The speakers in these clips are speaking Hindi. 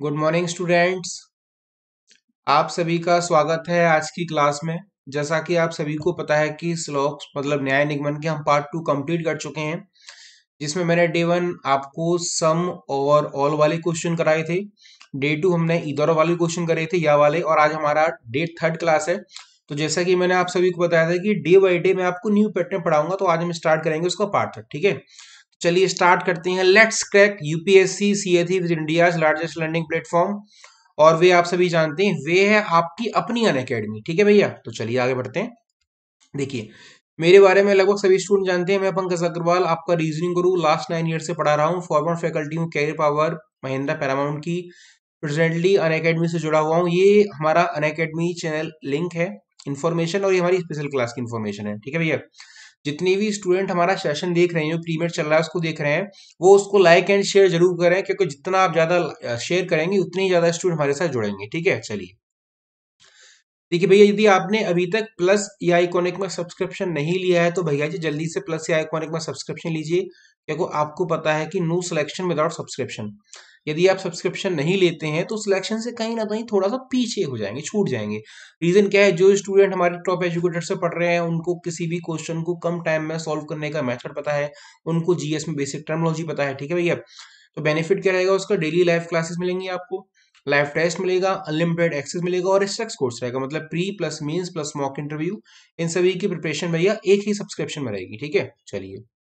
गुड मॉर्निंग स्टूडेंट्स आप सभी का स्वागत है आज की क्लास में। जैसा कि आप सभी को पता है कि श्लोक मतलब न्याय निगमन के हम पार्ट टू कंप्लीट कर चुके हैं, जिसमें मैंने डे वन आपको सम और ऑल वाले क्वेश्चन कराए थे। डे टू हमने इधर वाले क्वेश्चन करे थे, या वाले, और आज हमारा डे थर्ड क्लास है। तो जैसा कि मैंने आप सभी को बताया था कि डे बाई डे मैं आपको न्यू पैटर्न पढ़ाऊँगा तो आज हम स्टार्ट करेंगे उसका पार्ट थर्ड ठीक है? चलिए स्टार्ट करते हैं। Let's crack UPSC C with India largest learning platform और वे आप सभी जानते हैं, वे है आपकी अपनी अन अकेडमी ठीक है भैया? तो चलिए आगे बढ़ते हैं। देखिए, मेरे बारे में लगभग सभी स्टूडेंट जानते हैं। मैं पंकज अग्रवाल, आपका रीजनिंग गुरु लास्ट नाइन ईयर से पढ़ा रहा हूँ। फॉर्मर फैकल्टी हूँ कैरियर पावर महिंद्रा पैरामाउंट की। प्रेजेंटली अन अकेडमी से जुड़ा हुआ हूँ। ये हमारा अन अकेडमी चैनल लिंक है। इन्फॉर्मेशन और ये हमारी स्पेशल क्लास की इन्फॉर्मेशन है। ठीक है भैया? जितनी भी स्टूडेंट हमारा सेशन देख रहे हैं, जो प्रीमियर चल रहा है, उसको देख रहे हैं, वो उसको लाइक एंड शेयर ज़रूर करें, क्योंकि जितना आप ज़्यादा शेयर करेंगे, उतनी ज़्यादा स्टूडेंट हमारे साथ जुड़ेंगे, ठीक है? चलिए। देखिए भैया, यदि आपने अभी तक प्लस या आइकॉनिक में सब्सक्रिप्शन नहीं लिया है तो भैया जी जल्दी से प्लस या आइकॉनिक में सब्सक्रिप्शन लीजिए, क्योंकि आपको पता है कि नो सिलेक्शन विदाउट सब्सक्रिप्शन यदि आप सब्सक्रिप्शन नहीं लेते हैं तो सिलेक्शन से कहीं ना कहीं थोड़ा सा पीछे हो जाएँगे, छूट जाएँगे। रीजन क्या है? जो स्टूडेंट हमारे टॉप एजुकेटर से पढ़ रहे हैं, उनको किसी भी क्वेश्चन को कम टाइम में सॉल्व करने का मेथड पता है, उनको जीएस में बेसिक टर्मोलॉजी पता है, ठीक है भैया? तो बेनिफिट क्या रहेगा उसका? डेली लाइव क्लासेस मिलेंगी आपको लाइव टेस्ट मिलेगा अनलिमिटेड एक्सेस मिलेगा और स्ट्रक्स कोर्स रहेगा मतलब pre plus mains plus mock interview इन सभी की प्रिपरेशन भैया एक ही सब्सक्रिप्शन में रहेगी, ठीक है? चलिए।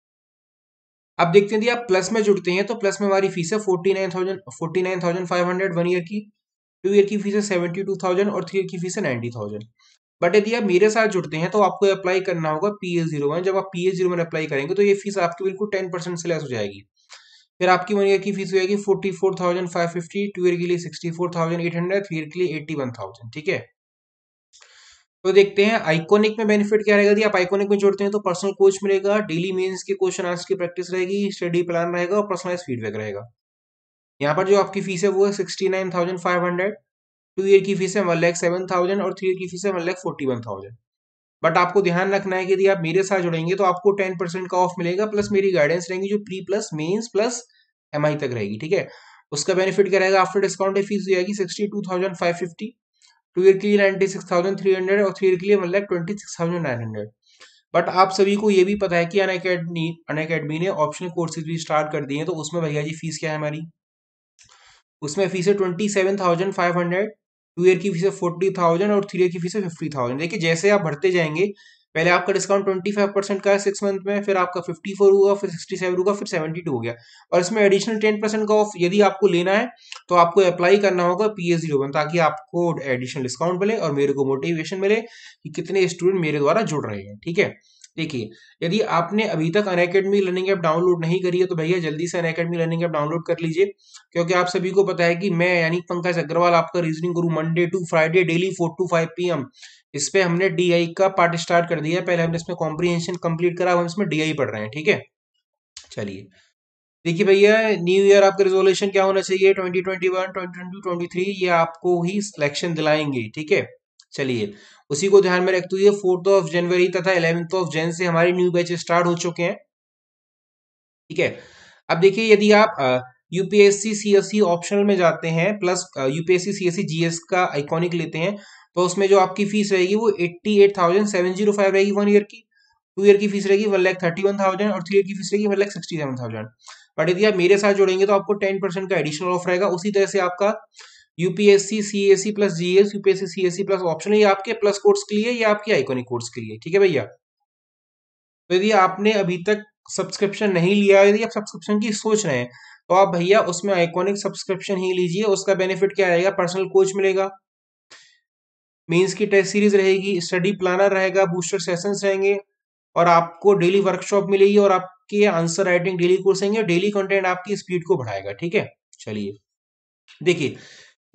अब देखते हैं आप प्लस में जुड़ते हैं तो प्लस में हमारी फ़ीस है forty nine thousand forty nine thousand five hundred one year की टू ईयर की फ़ीस है सेवेंटी टू थाउज़ेंड और थ्री ईयर की फ़ीस है नाइन्टी थाउज़ेंड बट यदि आप मेरे साथ जुड़ते हैं तो आपको अप्लाई करना होगा पी एस ज़ीरो वन जब आप P S zero one apply करेंगे तो ये फ़ीस आपकी बिल्कुल टेन परसेंट से लेस हो जाएगी. फिर आपकी वन ईयर की फ़ीस हो जाएगी forty four thousand five fifty two year के लिए sixty four thousand eight hundred three year के लिए एट्टी वन थाउज़ेंड ठीक है? तो देखते हैं आइकोनिक में बेनिफिट क्या रहेगा? यदि आप आइकोनिक में जोड़ते हैं तो पर्सनल कोच मिलेगा डेली मेंस के क्वेश्चन आंसर की प्रैक्टिस रहेगी स्टडी प्लान रहेगा और पर्सनलाइज फीडबैक रहेगा। यहाँ पर जो आपकी फ़ीस है वो है sixty nine thousand five hundred two year की फ़ीस है वन लैख सेवन थाउज़ेंड और थ्री ईयर की फ़ीस है one lakh forty one thousand but आपको ध्यान रखना है कि यदि आप मेरे साथ जुड़ेंगे तो आपको टेन परसेंट का ऑफ़ मिलेगा प्लस मेरी गाइडेंस रहेगी जो pre plus mains plus MI तक रहेगी, ठीक है? उसका बेनिफिट क्या रहेगा? आफ्टर डिस्काउंट फ़ीस जाएगी sixty two thousand five fifty two year के लिए ninety six thousand three hundred और थ्री ईयर के लिए lakh twenty six thousand nine hundred. But आप सभी को ये भी पता है कि अन अकेडमी अन अकेडमी ने ऑप्शनल कोर्सेज भी स्टार्ट कर दिए हैं तो उसमें भैया जी फ़ीस क्या है हमारी? उसमें फ़ीस है twenty seven thousand five hundred, two year की फ़ीस है फोर्टी थाउज़ेंड और थ्री ईयर की फ़ीस है फिफ्टी थाउज़ेंड। देखिए, जैसे आप भरते जाएँगे पहले आपका डिस्काउंट ट्वेंटी फाइव परसेंट का है सिक्स मंथ में, फिर आपका फिफ्टी फोर होगा फिर सिक्सटी सेवन होगा फिर सेवेंटी टू हो गया। और इसमें एडिशनल टेन परसेंट का ऑफ़ यदि आपको लेना है तो आपको अप्लाई करना होगा पी एस ज़ीरो ताकि आपको एडिशनल डिस्काउंट मिले और मेरे को मोटिवेशन मिले कि कितने स्टूडेंट मेरे द्वारा जुड़ रहे हैं, ठीक है? देखिए, यदि आपने अभी तक Unacademy learning app download नहीं करी है तो भैया जल्दी से Unacademy learning app download कर लीजिए, क्योंकि आप सभी को पता है कि मैं यानी पंकज अग्रवाल, आपका reasoning Guru Monday to Friday daily four to five P इस पे हमने DI का पार्ट स्टार्ट कर दिया पहले हमने इसमें कॉम्प्रीहेंशन कंप्लीट करा हम इसमें DI पढ़ रहे हैं, ठीक है? चलिए। देखिए भैया न्यू ईयर आपका रिजोल्यूशन क्या होना चाहिए? 2021 2022 23 ये आपको ही सिलेक्शन दिलाएँगे, ठीक है? चलिए, उसी को ध्यान में रखते हुए फोर्थ ऑफ़ जनवरी तथा इलेवेंथ ऑफ़ जैन से हमारी न्यू बैच स्टार्ट हो चुके हैं, ठीक है? अब देखिए, यदि आप यूपीएससी सीएससी ऑप्शनल में जाते हैं प्लस यूपीएससी सीएससी जीएस का आइकॉनिक लेते हैं तो उसमें जो आपकी फ़ीस रहेगी वो eighty eight thousand seven zero five रहेगी वन ईयर की। टू ईयर की फ़ीस रहेगी one lakh thirty one thousand और थ्री ईयर की फ़ीस रहेगी one lakh sixty seven thousand but यदि आप मेरे साथ जोड़ेंगे तो आपको टेन परसेंट का एडिशनल ऑफ़ रहेगा उसी तरह से आपका UPSC CSC plus GS UPSC CSC plus option है। ये आपके प्लस कोर्स के लिए या आपके आइकोनिक कोर्स के लिए। ठीक है भैया? तो यदि आपने अभी तक सब्सक्रिप्शन नहीं लिया, यदि आप सब्सक्रिप्शन की सोच रहे हैं तो आप भैया उसमें आइकोनिक सब्सक्रिप्शन ही लीजिए। उसका बेनिफिट क्या रहेगा? पर्सनल कोच मिलेगा। मेंस की टेस्ट सीरीज़ रहेगी, स्टडी प्लानर रहेगा बूस्टर सेशंस रहेंगे, और आपको डेली वर्कशॉप मिलेगी और आपके आंसर राइटिंग डेली कोर्स रहेंगे डेली कंटेंट आपकी स्पीड को बढ़ाएगा, ठीक है? चलिए। देखिए,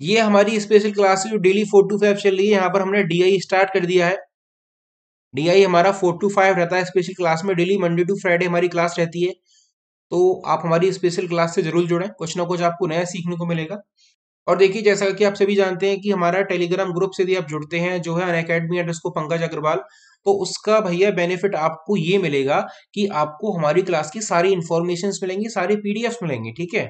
ये हमारी स्पेशल क्लास है जो डेली फोर टू फाइव चल रही है, यहाँ पर हमने डीआई स्टार्ट कर दिया है। डीआई हमारा फोर टू फाइव रहता है स्पेशल क्लास में डेली मंडे टू फ्राइडे हमारी क्लास रहती है। तो आप हमारी स्पेशल क्लास से ज़रूर जुड़ें, कुछ ना कुछ आपको नया सीखने को मिलेगा। और देखिए, जैसा कि आप सभी जानते हैं कि हमारा टेलीग्राम ग्रुप से यदि आप जुड़ते हैं, जो है अन अकेडमी पंकज अग्रवाल तो उसका भैया बेनिफिट आपको ये मिलेगा कि आपको हमारी क्लास की सारी इंफॉर्मेशन मिलेंगी, सारी पीडीएफ मिलेंगी, ठीक है?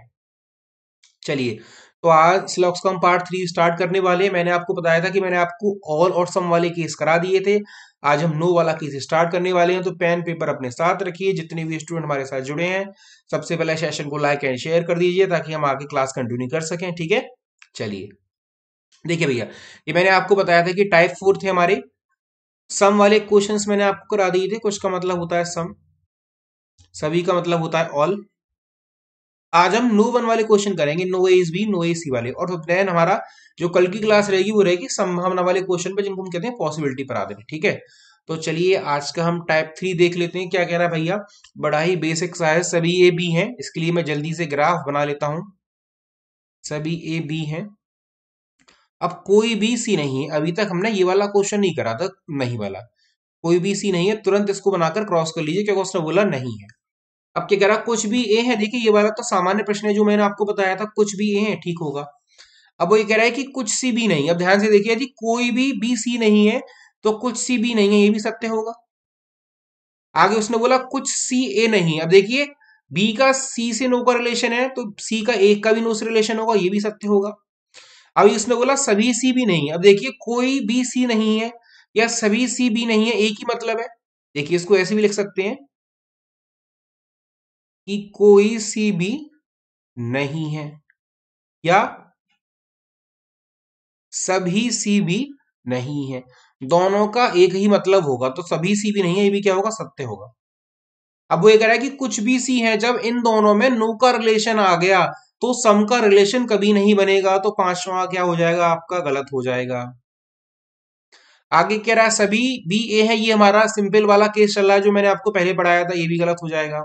चलिए तो आज स्लॉक्स का हम पार्ट थ्री स्टार्ट करने वाले मैंने आपको बताया था कि मैंने आपको ऑल और सम वाले केस करा दिए थे। आज हम नो वाला केस स्टार्ट करने वाले हैं तो पेन पेपर अपने साथ रखिए, जितने भी स्टूडेंट हमारे साथ जुड़े हैं, सबसे पहले सेशन को लाइक एंड शेयर कर दीजिए, ताकि हम आगे क्लास कंटिन्यू कर सकें, ठीक है? चलिए। देखिए भैया, ये मैंने आपको बताया था कि टाइप फोर थे हमारे। सम वाले क्वेश्चंस मैंने आपको करा दिए थे, कुछ का मतलब होता है सम सभी का मतलब होता है ऑल आज हम नो वन वाले क्वेश्चन करेंगे no S B no A C वाले। और तो देन हमारा, जो कल की क्लास रहेगी, वो रहेगी संभावना वाले क्वेश्चन पे जिनको हम कहते हैं पॉसिबिलिटी पर हैं ठीक है? तो चलिए, आज का हम टाइप थ्री देख लेते हैं, क्या कह रहा है भैया? बड़ा ही बेसिक सा है, सभी ए बी है, इसके लिए मैं जल्दी से ग्राफ बना लेता हूँ। सभी ए बी है। अब कोई भी सी नहीं है, अभी तक हमने ये वाला क्वेश्चन नहीं करा था, नहीं वाला। कोई भी सी नहीं है, तुरंत इसको बनाकर क्रॉस कर लीजिए, क्योंकि उसने बोला नहीं है। अब क्या कह रहा, कुछ भी ए है, देखिए, ये वाला तो सामान्य प्रश्न है जो मैंने आपको बताया था, कुछ भी ए है, ठीक होगा। अब वो ये कह रहा है कि कुछ सी भी नहीं अब ध्यान से देखिए यदि कोई भी बी सी नहीं है तो कुछ सी भी नहीं है, ये भी सत्य होगा। आगे उसने बोला, कुछ सी ए नहीं अब देखिए बी का सी से नो का रिलेशन है तो सी का एक का भी नो से रिलेशन होगा, ये भी सत्य होगा। अभी उसने बोला सभी सी भी नहीं अब देखिए, कोई भी सी नहीं है, या सभी सी भी नहीं है, एक ही मतलब है। देखिए, इसको ऐसे भी लिख सकते हैं कि कोई सी भी नहीं है, या सभी सी भी नहीं है। दोनों का एक ही मतलब होगा तो सभी सी भी नहीं है, ये भी क्या होगा? सत्य होगा। अब वो ये कह रहा है कि कुछ भी सी है, जब इन दोनों में नो का रिलेशन आ गया तो सम का रिलेशन कभी नहीं बनेगा तो पांचवा क्या हो जाएगा? आपका गलत हो जाएगा। आगे कह रहा है, सभी बी ए है, ये हमारा सिंपल वाला केस चल रहा है, जो मैंने आपको पहले पढ़ाया था, ये भी गलत हो जाएगा।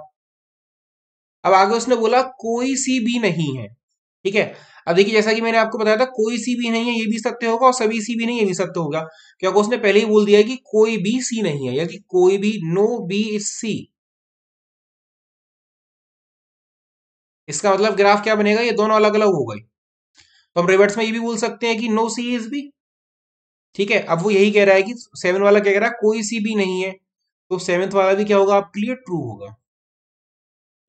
अब आगे उसने बोला, कोई सी भी नहीं है। ठीक है? अब देखिए, जैसा कि मैंने आपको बताया था, कोई सी भी नहीं है, ये भी सत्य होगा, और सभी सी भी नहीं ये भी सत्य होगा। क्योंकि उसने पहले ही बोल दिया कि कोई भी सी नहीं है यदि कोई भी, नो बी इज़ सी। इसका मतलब ग्राफ क्या बनेगा? ये दोनों अलग अलग हो गए। तो हम रिवर्ट्स में ये भी बोल सकते हैं कि नो सी इज़ बी ठीक है? अब वो यही कह रहा है कि सेवन वाला क्या कह रहा है? कोई सी भी नहीं है। तो सेवेंथ वाला भी क्या होगा? आपके लिए ट्रू होगा।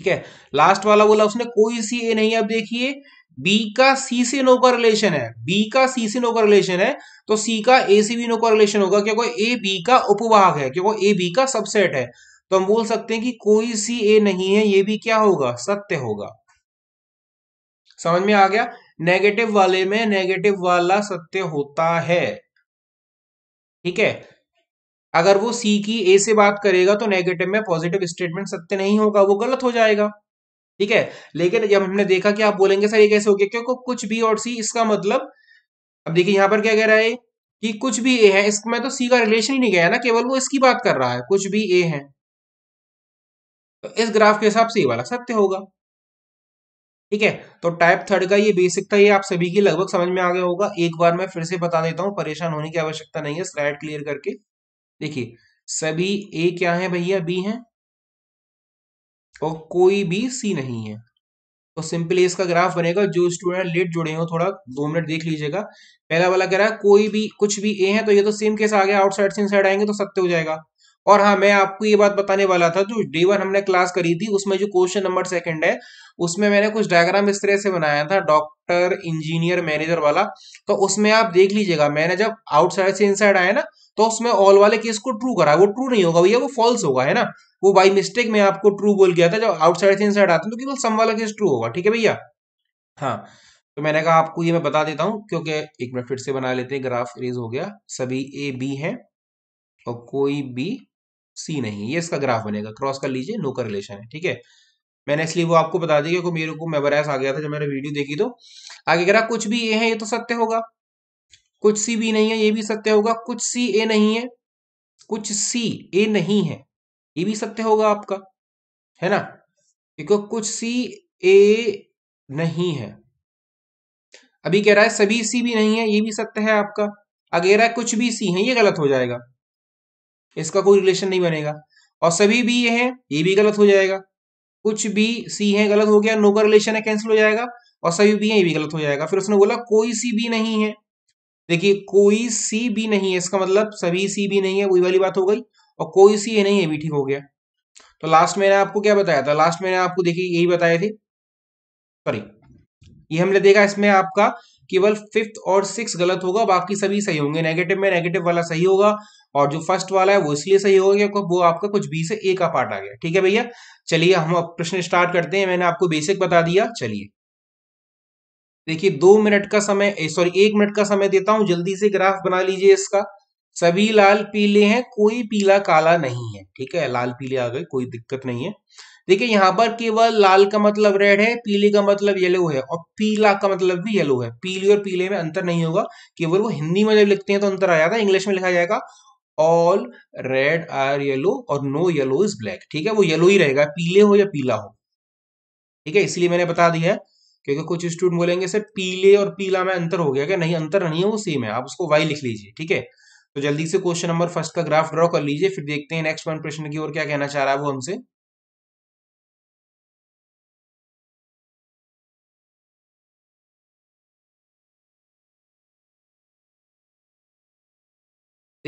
ठीक है? लास्ट वाला बोला उसने, कोई सी ए नहीं अब देखिए बी का सी से नो का रिलेशन है। बी का सी से नो का रिलेशन है तो सी का ए से भी नो का रिलेशन होगा, क्योंकि ए बी का उपभाग है, क्योंकि ए बी का सबसेट है। तो हम बोल सकते हैं कि कोई सी ए नहीं है, ये भी क्या होगा? सत्य होगा। समझ में आ गया? नेगेटिव वाले में नेगेटिव वाला सत्य होता है। ठीक है? अगर वो सी की ए से बात करेगा तो नेगेटिव में पॉजिटिव स्टेटमेंट सत्य नहीं होगा, वो गलत हो जाएगा। ठीक है? लेकिन जब हमने देखा कि आप बोलेंगे, सर, ये कैसे हो गया? क्योंकि कुछ भी और सी इसका मतलब अब देखिए, यहाँ पर क्या कह रहा है? कि कुछ भी ए है, इसमें तो सी का रिलेशन ही नहीं गया ना, केवल वो इसकी बात कर रहा है, कुछ भी ए है। तो इस ग्राफ के हिसाब से ये वाला सत्य होगा। ठीक है? तो टाइप थर्ड का ये बेसिक था, ये आप सभी की लगभग समझ में आ गया होगा। एक बार मैं फिर से बता देता हूँ, परेशान होने की आवश्यकता नहीं है स्लाइड क्लियर करके। देखिए, सभी ए क्या है भैया? बी है। और कोई भी सी नहीं है। तो सिंपली इसका ग्राफ बनेगा। जो स्टूडेंट लेट जुड़े हो, थोड़ा दो मिनट देख लीजिएगा। पहला वाला कह रहा है, कोई भी, कुछ भी ए है तो ये तो सेम केस आ गया। आउटसाइड से इनसाइड आएँगे तो सत्य हो जाएगा। और हाँ मैं आपको ये बात बताने वाला था, जो डे वन हमने क्लास करी थी, उसमें जो क्वेश्चन नंबर सेकंड है, उसमें मैंने कुछ डायग्राम इस तरह से बनाया था डॉक्टर इंजीनियर मैनेजर वाला। तो उसमें आप देख लीजिएगा, मैंने जब आउटसाइड से इनसाइड आया ना तो उसमें ऑल वाले केस को ट्रू करा। वो ट्रू नहीं होगा भैया, वो फॉल्स होगा, है ना? वो बाई मिस्टेक में आपको ट्रू बोल गया था, जब आउटसाइड से इनसाइड आते हैं तो केवल सम वाला केस ट्रू होगा, ठीक है भैया? हाँ तो मैंने कहा आपको ये मैं बता देता हूँ, क्योंकि एक मिनट फिर से बना लेते हैं ग्राफ रेज हो गया, सभी ए बी है, और कोई बी सी नहीं ये इसका ग्राफ बनेगा। क्रॉस कर लीजिए, नो का रिलेशन है, ठीक है? मैंने इसलिए वो आपको बता दिया क्योंकि मेरे को मेमोराइज आ गया था जब मैंने वीडियो देखी तो। आगे कह रहा, कुछ भी ए है, ये तो सत्य होगा। कुछ सी भी नहीं है, ये भी सत्य होगा। कुछ सी ए नहीं है, कुछ सी ए नहीं है, ये भी सत्य होगा आपका, है ना? क्योंकि कुछ सी ए नहीं है। अभी कह रहा है, सभी सी भी नहीं है, ये भी सत्य है आपका। अगेरा कुछ भी सी है, ये गलत हो जाएगा। इसका कोई रिलेशन नहीं बनेगा। और सभी बी ये है ये भी गलत हो जाएगा। कुछ भी सी है, गलत हो गया नो का रिलेशन है कैंसिल हो जाएगा। और सभी भी है ये भी गलत हो जाएगा। फिर उसने बोला, कोई सी बी नहीं है। देखिए, कोई सी बी नहीं है, इसका मतलब सभी सी बी नहीं है, वही वाली बात हो गई। और कोई सी ए नहीं है भी ठीक हो गया। तो लास्ट मैंने आपको क्या बताया था? लास्ट मैंने आपको देखिए, यही बताए थे। सॉरी ये हमने देखा, इसमें आपका केवल फिफ्थ और सिक्स गलत होगा, बाकी सभी सही होंगे। नेगेटिव में नेगेटिव वाला सही होगा और जो फ़र्स्ट वाला है, वो इसलिए सही होगा क्योंकि वो आपका कुछ बी से ए का पार्ट आ गया। ठीक है भैया? चलिए, हम अब प्रश्न स्टार्ट करते हैं। मैंने आपको बेसिक बता दिया। चलिए। देखिए, दो मिनट का समय सॉरी एक मिनट का समय देता हूँ। जल्दी से ग्राफ बना लीजिए इसका। सभी लाल पीले हैं, कोई पीला काला नहीं है। ठीक है? लाल पीले आ गए, कोई दिक्कत नहीं है। देखिए, यहाँ पर केवल लाल का मतलब रेड है, पीले का मतलब येलो है और पीला का मतलब भी येलो है। पीले और पीले में अंतर नहीं होगा। केवल वो हिंदी में जब लिखते हैं तो अंतर आ जाता है इंग्लिश में लिखा जाएगा। ऑल रेड आर येलो और नो येलो इज़ ब्लैक ठीक है? वो येलो ही रहेगा, पीले हो या पीला हो। ठीक है? इसलिए मैंने बता दिया है क्योंकि कुछ स्टूडेंट बोलेंगे, सर, पीले और पीला में अंतर हो गया क्या? नहीं, अंतर नहीं है, वो सेम है। आप उसको वाई लिख लीजिए, ठीक है? तो जल्दी से क्वेश्चन नंबर फ़र्स्ट का ग्राफ ड्रॉ कर लीजिए, फिर देखते हैं नेक्स्ट वन प्रश्न की ओर क्या कहना चाह रहा है वो हमसे।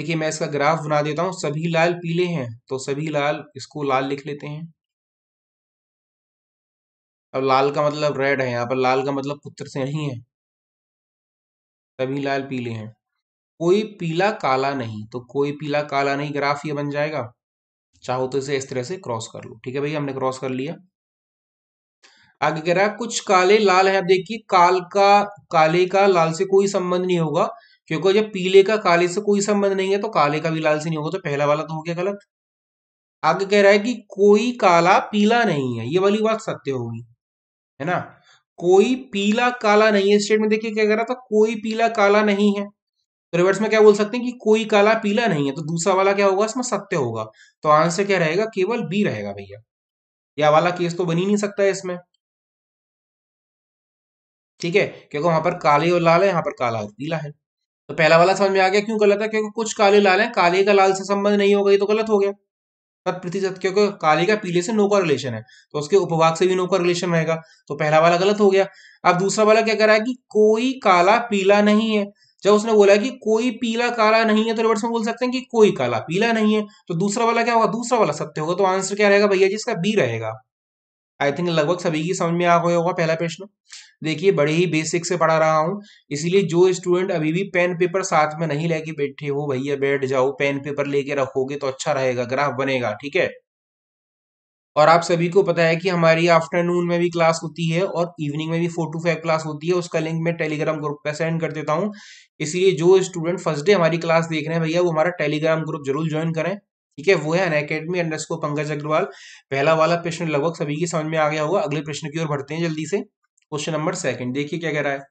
देखिए, मैं इसका ग्राफ बना देता हूँ। सभी लाल पीले हैं तो सभी लाल इसको लाल लिख लेते हैं। अब लाल का मतलब रेड है, यहाँ पर लाल का मतलब पुत्र से नहीं है। सभी लाल पीले हैं। कोई पीला काला नहीं तो कोई पीला काला नहीं ग्राफ ये बन जाएगा। चाहो तो इसे इस तरह से क्रॉस कर लो। ठीक है भैया, हमने क्रॉस कर लिया। आगे कह रहा है, कुछ काले लाल है। देखिए, काल का, काले का लाल से कोई संबंध नहीं होगा। क्योंकि जब पीले का, काले से कोई संबंध नहीं है तो काले का भी लाल से नहीं होगा तो पहला वाला तो हो गया गलत। आगे कह रहा है कि कोई काला पीला नहीं है, ये वाली बात सत्य होगी, है ना? कोई पीला काला नहीं है स्टेटमेंट देखिए क्या कह रहा था, कोई पीला काला नहीं है। तो रिवर्स में क्या बोल सकते हैं कि कोई काला पीला नहीं है तो दूसरा वाला क्या होगा, इसमें सत्य होगा। तो आंसर क्या रहेगा, केवल बी रहेगा भैया। या वाला केस तो बन ही नहीं सकता है इसमें। ठीक है? क्योंकि वहाँ पर काले और लाल है, यहाँ पर काला और पीला है। तो पहला वाला समझ में आ गया क्यों गलत है? क्योंकि कुछ काले लाल है। काले का लाल से संबंध नहीं होगा, ये तो गलत हो गया। शत प्रतिशत क्योंकि काले का पीले से नो का रिलेशन है तो उसके उपभाग से भी नो का रिलेशन रहेगा। तो पहला वाला गलत हो गया। अब दूसरा वाला क्या कर रहा है कि कोई काला पीला नहीं है। जब उसने बोला कि कोई पीला काला नहीं है तो रिवर्स में बोल सकते हैं कि कोई काला पीला नहीं है। तो दूसरा वाला क्या होगा? दूसरा वाला सत्य होगा। तो आंसर क्या रहेगा भैया जी? इसका बी रहेगा। आई थिंक लगभग सभी की समझ में आ गया होगा पहला प्रश्न। देखिए, बड़े ही बेसिक से पढ़ा रहा हूँ। इसीलिए जो स्टूडेंट अभी भी पेन पेपर साथ में नहीं लेके बैठे हो, भैया बैठ जाओ पेन पेपर लेके रखोगे तो अच्छा रहेगा ग्राफ बनेगा, ठीक है? और आप सभी को पता है कि हमारी आफ्टरनून में भी क्लास होती है और इवनिंग में भी फोर टू फाइव क्लास होती है, उसका लिंक मैं टेलीग्राम ग्रुप पे सेंड कर देता हूँ। इसलिए जो स्टूडेंट फ़र्स्ट डे हमारी क्लास देख रहे हैं, भैया वो हमारा टेलीग्राम ग्रुप ज़रूर ज्वाइन करें। ठीक है, वो है अन अकेडमी अंडरस्को पंकज अग्रवाल पहला वाला प्रश्न लगभग सभी की समझ में आ गया होगा, अगले प्रश्न की ओर बढ़ते हैं जल्दी से। क्वेश्चन नंबर सेकंड देखिए क्या कह रहा है।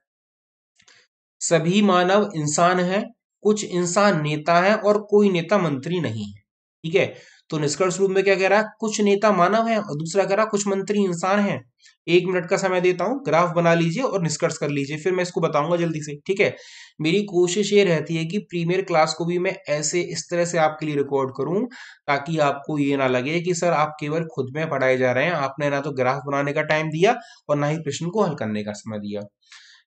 सभी मानव इंसान है, कुछ इंसान नेता है और कोई नेता मंत्री नहीं है, ठीक है? तो निष्कर्ष रूप में क्या कह रहा है? कुछ नेता मानव है और दूसरा कह रहा कुछ मंत्री इंसान है। एक मिनट का समय देता हूँ, ग्राफ बना लीजिए और निष्कर्ष कर लीजिए, फिर मैं इसको बताऊँगा जल्दी से, ठीक है? मेरी कोशिश ये रहती है कि प्रीमियर क्लास को भी मैं ऐसे इस तरह से आपके लिए रिकॉर्ड करूँ ताकि आपको ये ना लगे कि सर आप केवल खुद में पढ़ाए जा रहे हैं, आपने ना तो ग्राफ बनाने का टाइम दिया और ना ही प्रश्न को हल करने का समय दिया।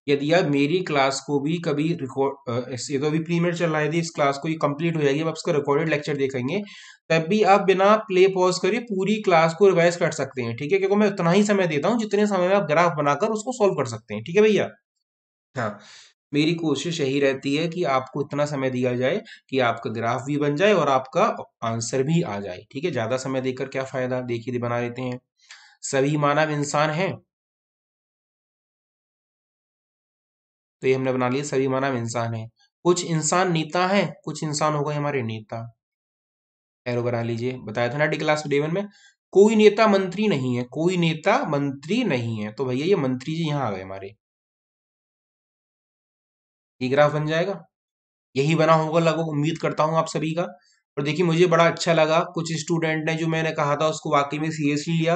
यदि आप मेरी क्लास को भी कभी रिकॉर्ड ये तो अभी प्रीमियर चल रहा है इस क्लास को ये कंप्लीट हो जाएगी आप उसका रिकॉर्डेड लेक्चर देखेंगे, तब भी आप बिना प्ले पॉज करिए पूरी क्लास को रिवाइज कर सकते हैं, ठीक है? क्योंकि मैं उतना ही समय देता हूँ जितने समय में आप ग्राफ बनाकर उसको सॉल्व कर सकते हैं, ठीक है भैया? हाँ मेरी कोशिश यही रहती है कि आपको इतना समय दिया जाए कि आपका ग्राफ भी बन जाए और आपका आंसर भी आ जाए, ठीक है? ज़्यादा समय देकर क्या फ़ायदा? देखिए, बना लेते हैं। सभी मानव इंसान हैं। तो ये हमने बना लिया, सभी मानव इंसान है। कुछ इंसान नेता है, कुछ इंसान हो गए हमारे नेता। एरो बना लीजिए, बताया था ना डी क्लास डे वन में, कोई नेता मंत्री नहीं है, कोई नेता मंत्री नहीं है। तो भैया ये मंत्री जी यहाँ आ गए हमारे। ये ग्राफ बन जाएगा। यही बना होगा, लगभग उम्मीद करता हूँ आप सभी का। और देखिए, मुझे बड़ा अच्छा लगा, कुछ स्टूडेंट ने जो मैंने कहा था, उसको वाकई में सीरियसली लिया।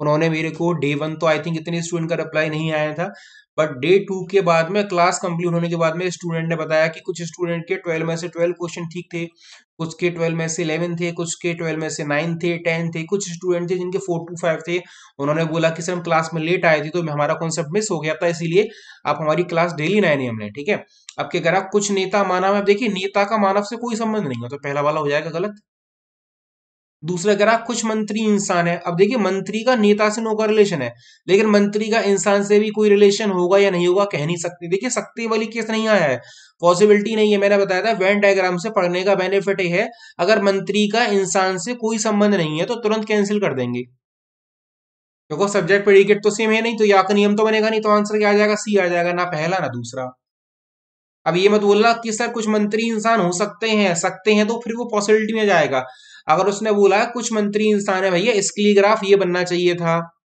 उन्होंने मेरे को डे वन तो आई थिंक इतने स्टूडेंट का रिप्लाई नहीं आया था बट डे टू के बाद में क्लास कंप्लीट होने के बाद में स्टूडेंट ने बताया कि कुछ स्टूडेंट के ट्वेल्व में से ट्वेल्व क्वेश्चन ठीक थे, कुछ के ट्वेल्व में से इलेवन थे, कुछ के ट्वेल्व में से नाइन थे टेन थे, कुछ स्टूडेंट थे जिनके फोर टू फाइव थे। उन्होंने बोला कि सर हम क्लास में लेट आए थे तो हमारा कॉन्सेप्ट मिस हो गया था, इसीलिए आप हमारी क्लास डेली नए नियम लें ठीक है? अब क्या करा? कुछ नेता मानव है देखिए, नेता का मानव से कोई संबंध नहीं हो तो पहला वाला हो जाएगा गलत। दूसरा कह रहा कुछ मंत्री इंसान है, अब देखिए मंत्री का नेता से नो का रिलेशन है, लेकिन मंत्री का इंसान से भी कोई रिलेशन होगा या नहीं होगा, कह नहीं सकते। देखिए सकते वाली केस नहीं आया है पॉसिबिलिटी नहीं है, मैंने बताया था वेन डायग्राम से पढ़ने का बेनिफिट है, अगर मंत्री का इंसान से कोई संबंध नहीं है तो तुरंत कैंसिल कर देंगे। देखो सब्जेक्ट प्रेडिकेट तो सेम है नहीं तो या का नियम तो बनेगा नहीं तो आंसर क्या आ जाएगा? सी आ जाएगा, ना पहला, ना दूसरा। अब ये मत बोलना कि सर कुछ मंत्री इंसान हो सकते हैं सकते हैं तो फिर वो पॉसिबिलिटी में जाएगा। अगर उसने बोला, कुछ मंत्री इंसान है भैया, इसके लिए ग्राफ ये बनना चाहिए था।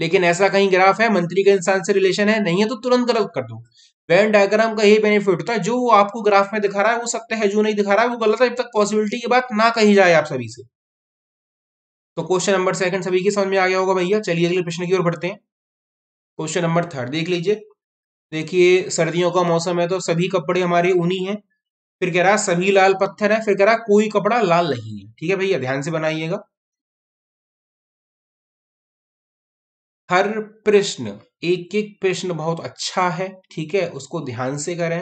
लेकिन ऐसा कहीं ग्राफ है, मंत्री के इंसान से रिलेशन है, नहीं है तो तुरंत गलत कर दो। वेन डायग्राम का यही बेनिफिट होता है, जो आपको ग्राफ में दिखा रहा है, वो सत्य है, जो नहीं दिखा रहा है, वो गलत है जब तक पॉसिबिलिटी की बात ना कही जाए आप सभी से। तो क्वेश्चन नंबर सेकंड सभी की समझ में आ गया होगा भैया। चलिए अगले प्रश्न की ओर बढ़ते हैं। क्वेश्चन नंबर थर्ड देख लीजिए। देखिए, सर्दियों का मौसम है तो सभी कपड़े हमारे ऊनी हैं। फिर कह रहा है, सभी लाल पत्थर है। फिर कह रहा है, कोई कपड़ा लाल नहीं है। ठीक है भैया ध्यान से बनाइएगा। हर प्रश्न एक एक प्रश्न बहुत अच्छा है, ठीक है, उसको ध्यान से करें।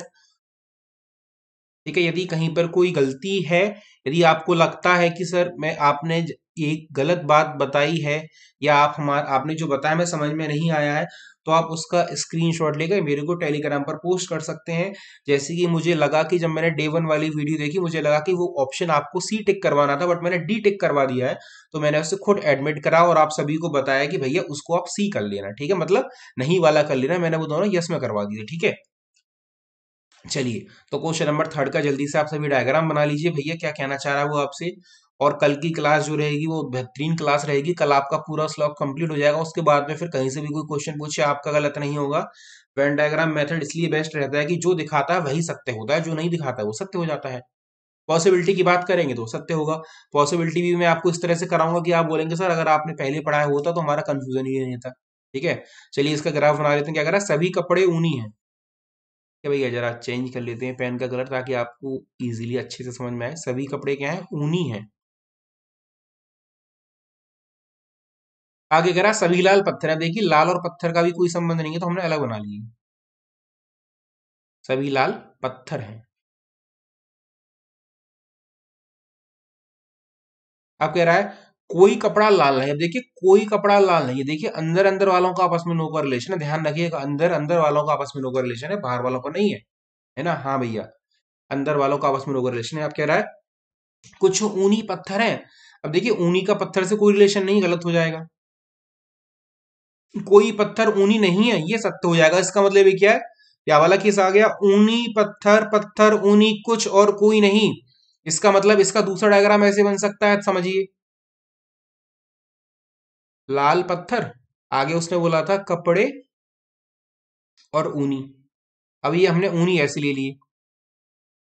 ठीक है, यदि कहीं पर कोई गलती है, यदि आपको लगता है कि, सर, मैं, आपने एक गलत बात बताई है, या आप हमारे, आपने जो बताया, मैं समझ में नहीं आया है। तो आप उसका स्क्रीनशॉट लेकर मेरे को टेलीग्राम पर पोस्ट कर सकते हैं। जैसे कि मुझे लगा कि जब मैंने डे वन वाली वीडियो देखी, मुझे लगा कि वो ऑप्शन आपको सी टिक करवाना था बट मैंने डी टिक करवा दिया है। तो मैंने उसे खुद एडमिट करा और आप सभी को बताया कि भैया उसको आप सी कर लेना, ठीक है? मतलब नहीं वाला कर लेना, मैंने वो दोनों यस में करवा दिया ठीक है? चलिए तो क्वेश्चन नंबर थर्ड का जल्दी से आप सभी डायग्राम बना लीजिए। भैया क्या कहना चाह रहा है वो आपसे? और कल की क्लास जो रहेगी वो बेहतरीन क्लास रहेगी। कल आपका पूरा स्लॉक कंप्लीट हो जाएगा। उसके बाद में फिर कहीं से भी कोई क्वेश्चन पूछे, आपका गलत नहीं होगा। वेन डायग्राम मेथड इसलिए बेस्ट रहता है कि जो दिखाता है वही सत्य होता है, जो नहीं दिखाता है वो सत्य हो जाता है। पॉसिबिलिटी की बात करेंगे तो सत्य होगा। पॉसिबिलिटी भी मैं आपको इस तरह से कराऊँगा कि आप बोलेंगे, सर, अगर आपने पहले पढ़ाया होता तो हमारा कंफ्यूजन ही नहीं था। ठीक है? चलिए इसका ग्राफ बना लेते हैं क्या करा सभी कपड़े ऊनी है भैया जरा चेंज कर लेते हैं पेन का कलर ताकि आपको इजीली अच्छे से समझ में आए, सभी कपड़े क्या है, ऊनी है। आगे करा सभी लाल पत्थर है। देखिए, लाल और पत्थर का भी कोई संबंध नहीं है तो हमने अलग बना लिए। सभी लाल पत्थर हैं। अब कह रहा है, कोई कपड़ा लाल नहीं। अब देखिए, कोई कपड़ा लाल नहीं है। देखिए, अंदर अंदर वालों का आपस में नो का रिलेशन है। ध्यान रखिएगा अंदर अंदर वालों का आपस में नो का रिलेशन है, बाहर वालों का नहीं है। है ना? हाँ भैया। अंदर वालों का आपस में नो का रिलेशन है। आप कह रहा है, कुछ ऊनी पत्थर है। अब देखिए, ऊनी का पत्थर से कोई रिलेशन नहीं, गलत हो जाएगा। कोई पत्थर ऊनी नहीं है, ये सत्य हो जाएगा। इसका मतलब ये क्या है? या वाला केस आ गया, ऊनी पत्थर पत्थर ऊनी कुछ और कोई नहीं। इसका मतलब इसका दूसरा डायग्राम ऐसे बन सकता है, समझिए। लाल पत्थर, आगे उसने बोला था कपड़े और ऊनी। अब ये हमने ऊनी ऐसे ले लिए।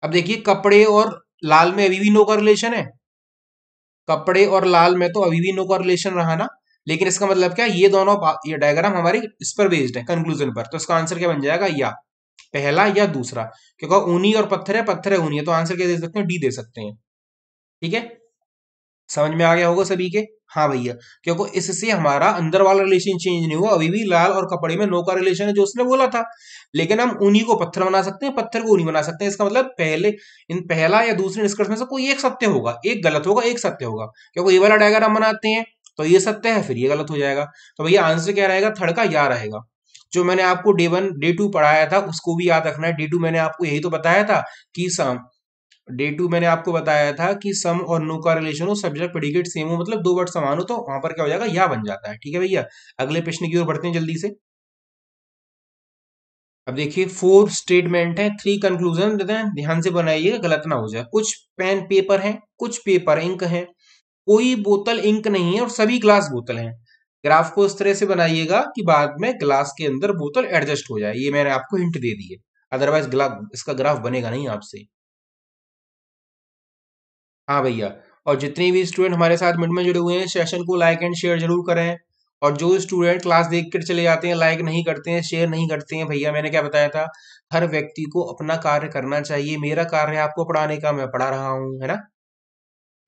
अब देखिए, कपड़े और लाल में अभी भी नो का रिलेशन है। कपड़े और लाल में तो अभी भी नो का रिलेशन रहा ना। लेकिन इसका मतलब क्या ये दोनों ये डायग्राम हमारी इस पर बेस्ड है कंक्लूजन पर। तो इसका आंसर क्या बन जाएगा? या। पहला या दूसरा। क्योंकि ऊनी और पत्थर है पत्थर है ऊनी है तो आंसर क्या दे सकते हैं? डी दे सकते हैं। ठीक है? समझ में आ गया होगा सभी के? हाँ भैया। क्योंकि इससे हमारा अंदर वाला रिलेशन चेंज नहीं हुआ। अभी भी लाल और कपड़े में नो का रिलेशन है, जो उसने बोला था। लेकिन हम उन्हीं को पत्थर बना सकते हैं, पत्थर को उन्हीं बना सकते हैं। इसका मतलब पहले, इन पहला या दूसरे निष्कर्ष में से कोई एक सत्य होगा। एक गलत होगा, एक सत्य होगा। क्योंकि ये वाला डायग्राम बनाते हैं। तो ये सत्य है, फिर ये गलत हो जाएगा। तो भैया आंसर क्या रहेगा? थर्ड का या रहेगा। जो मैंने आपको डे वन डे टू पढ़ाया था, उसको भी याद रखना है। डे टू मैंने आपको यही तो बताया था कि सम डे टू मैंने आपको बताया था कि सम और नो का रिलेशन हो सब्जेक्ट प्रेडिकेट सेम हो मतलब दो वर्ड समान हो तो वहाँ पर क्या हो जाएगा? या बन जाता है। ठीक है भैया? अगले प्रश्न की ओर बढ़ते हैं जल्दी से। अब देखिए फोर स्टेटमेंट है थ्री कंक्लूजन देते हैं ध्यान से बनाइएगा, गलत ना हो जाए। कुछ पेन पेपर है, कुछ पेपर इंक है। कोई बोतल इंक नहीं है और सभी ग्लास बोतल हैं। ग्राफ को इस तरह से बनाइएगा कि बाद में ग्लास के अंदर बोतल एडजस्ट हो जाए। ये मैंने आपको हिंट दे दी है। अदरवाइज़ इसका ग्राफ बनेगा नहीं आपसे। हाँ भैया, और जितने भी स्टूडेंट हमारे साथ मिड में जुड़े हुए हैं सेशन को लाइक एंड शेयर ज़रूर करें। और जो स्टूडेंट क्लास देख कर चले जाते हैं लाइक नहीं करते हैं शेयर नहीं करते हैं, भैया मैंने क्या बताया था? हर व्यक्ति को अपना कार्य करना चाहिए। मेरा कार्य आपको पढ़ाने का, मैं पढ़ा रहा हूँ, है ना?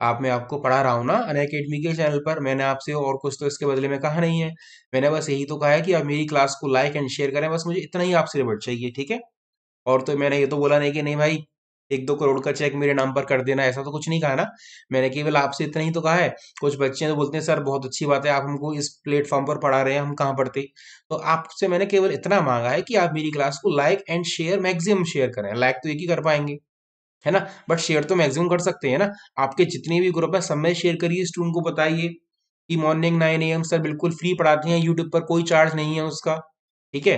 आप, मैं आपको पढ़ा रहा हूँ ना, अन अकेडमी के चैनल पर, मैंने आपसे और कुछ तो इसके बदले में कहा नहीं है। मैंने बस यही तो कहा है कि आप मेरी क्लास को लाइक एंड शेयर करें, बस मुझे इतना ही आपसे रिवर्ट चाहिए, ठीक है? और तो मैंने ये तो बोला नहीं कि नहीं भाई, एक दो करोड़ का चेक मेरे नाम पर कर देना, ऐसा तो कुछ नहीं कहा ना। मैंने केवल आपसे इतना ही तो कहा है। कुछ बच्चे तो बोलते हैं, सर, बहुत अच्छी बात है, आप हमको इस प्लेटफॉर्म पर पढ़ा रहे हैं, हम कहाँ पढ़ते? तो आपसे मैंने केवल इतना मांगा है कि आप मेरी क्लास को like and share maximum share करें। लाइक तो एक ही कर पाएँगे। है ना? बट शेयर तो मैक्सिमम कर सकते हैं ना? आपके जितने भी ग्रुप है, सब में शेयर करिए स्टूडेंट को बताइए कि morning nine A M sir बिल्कुल फ्री पढ़ाते हैं यूट्यूब पर कोई चार्ज नहीं है उसका, ठीक है?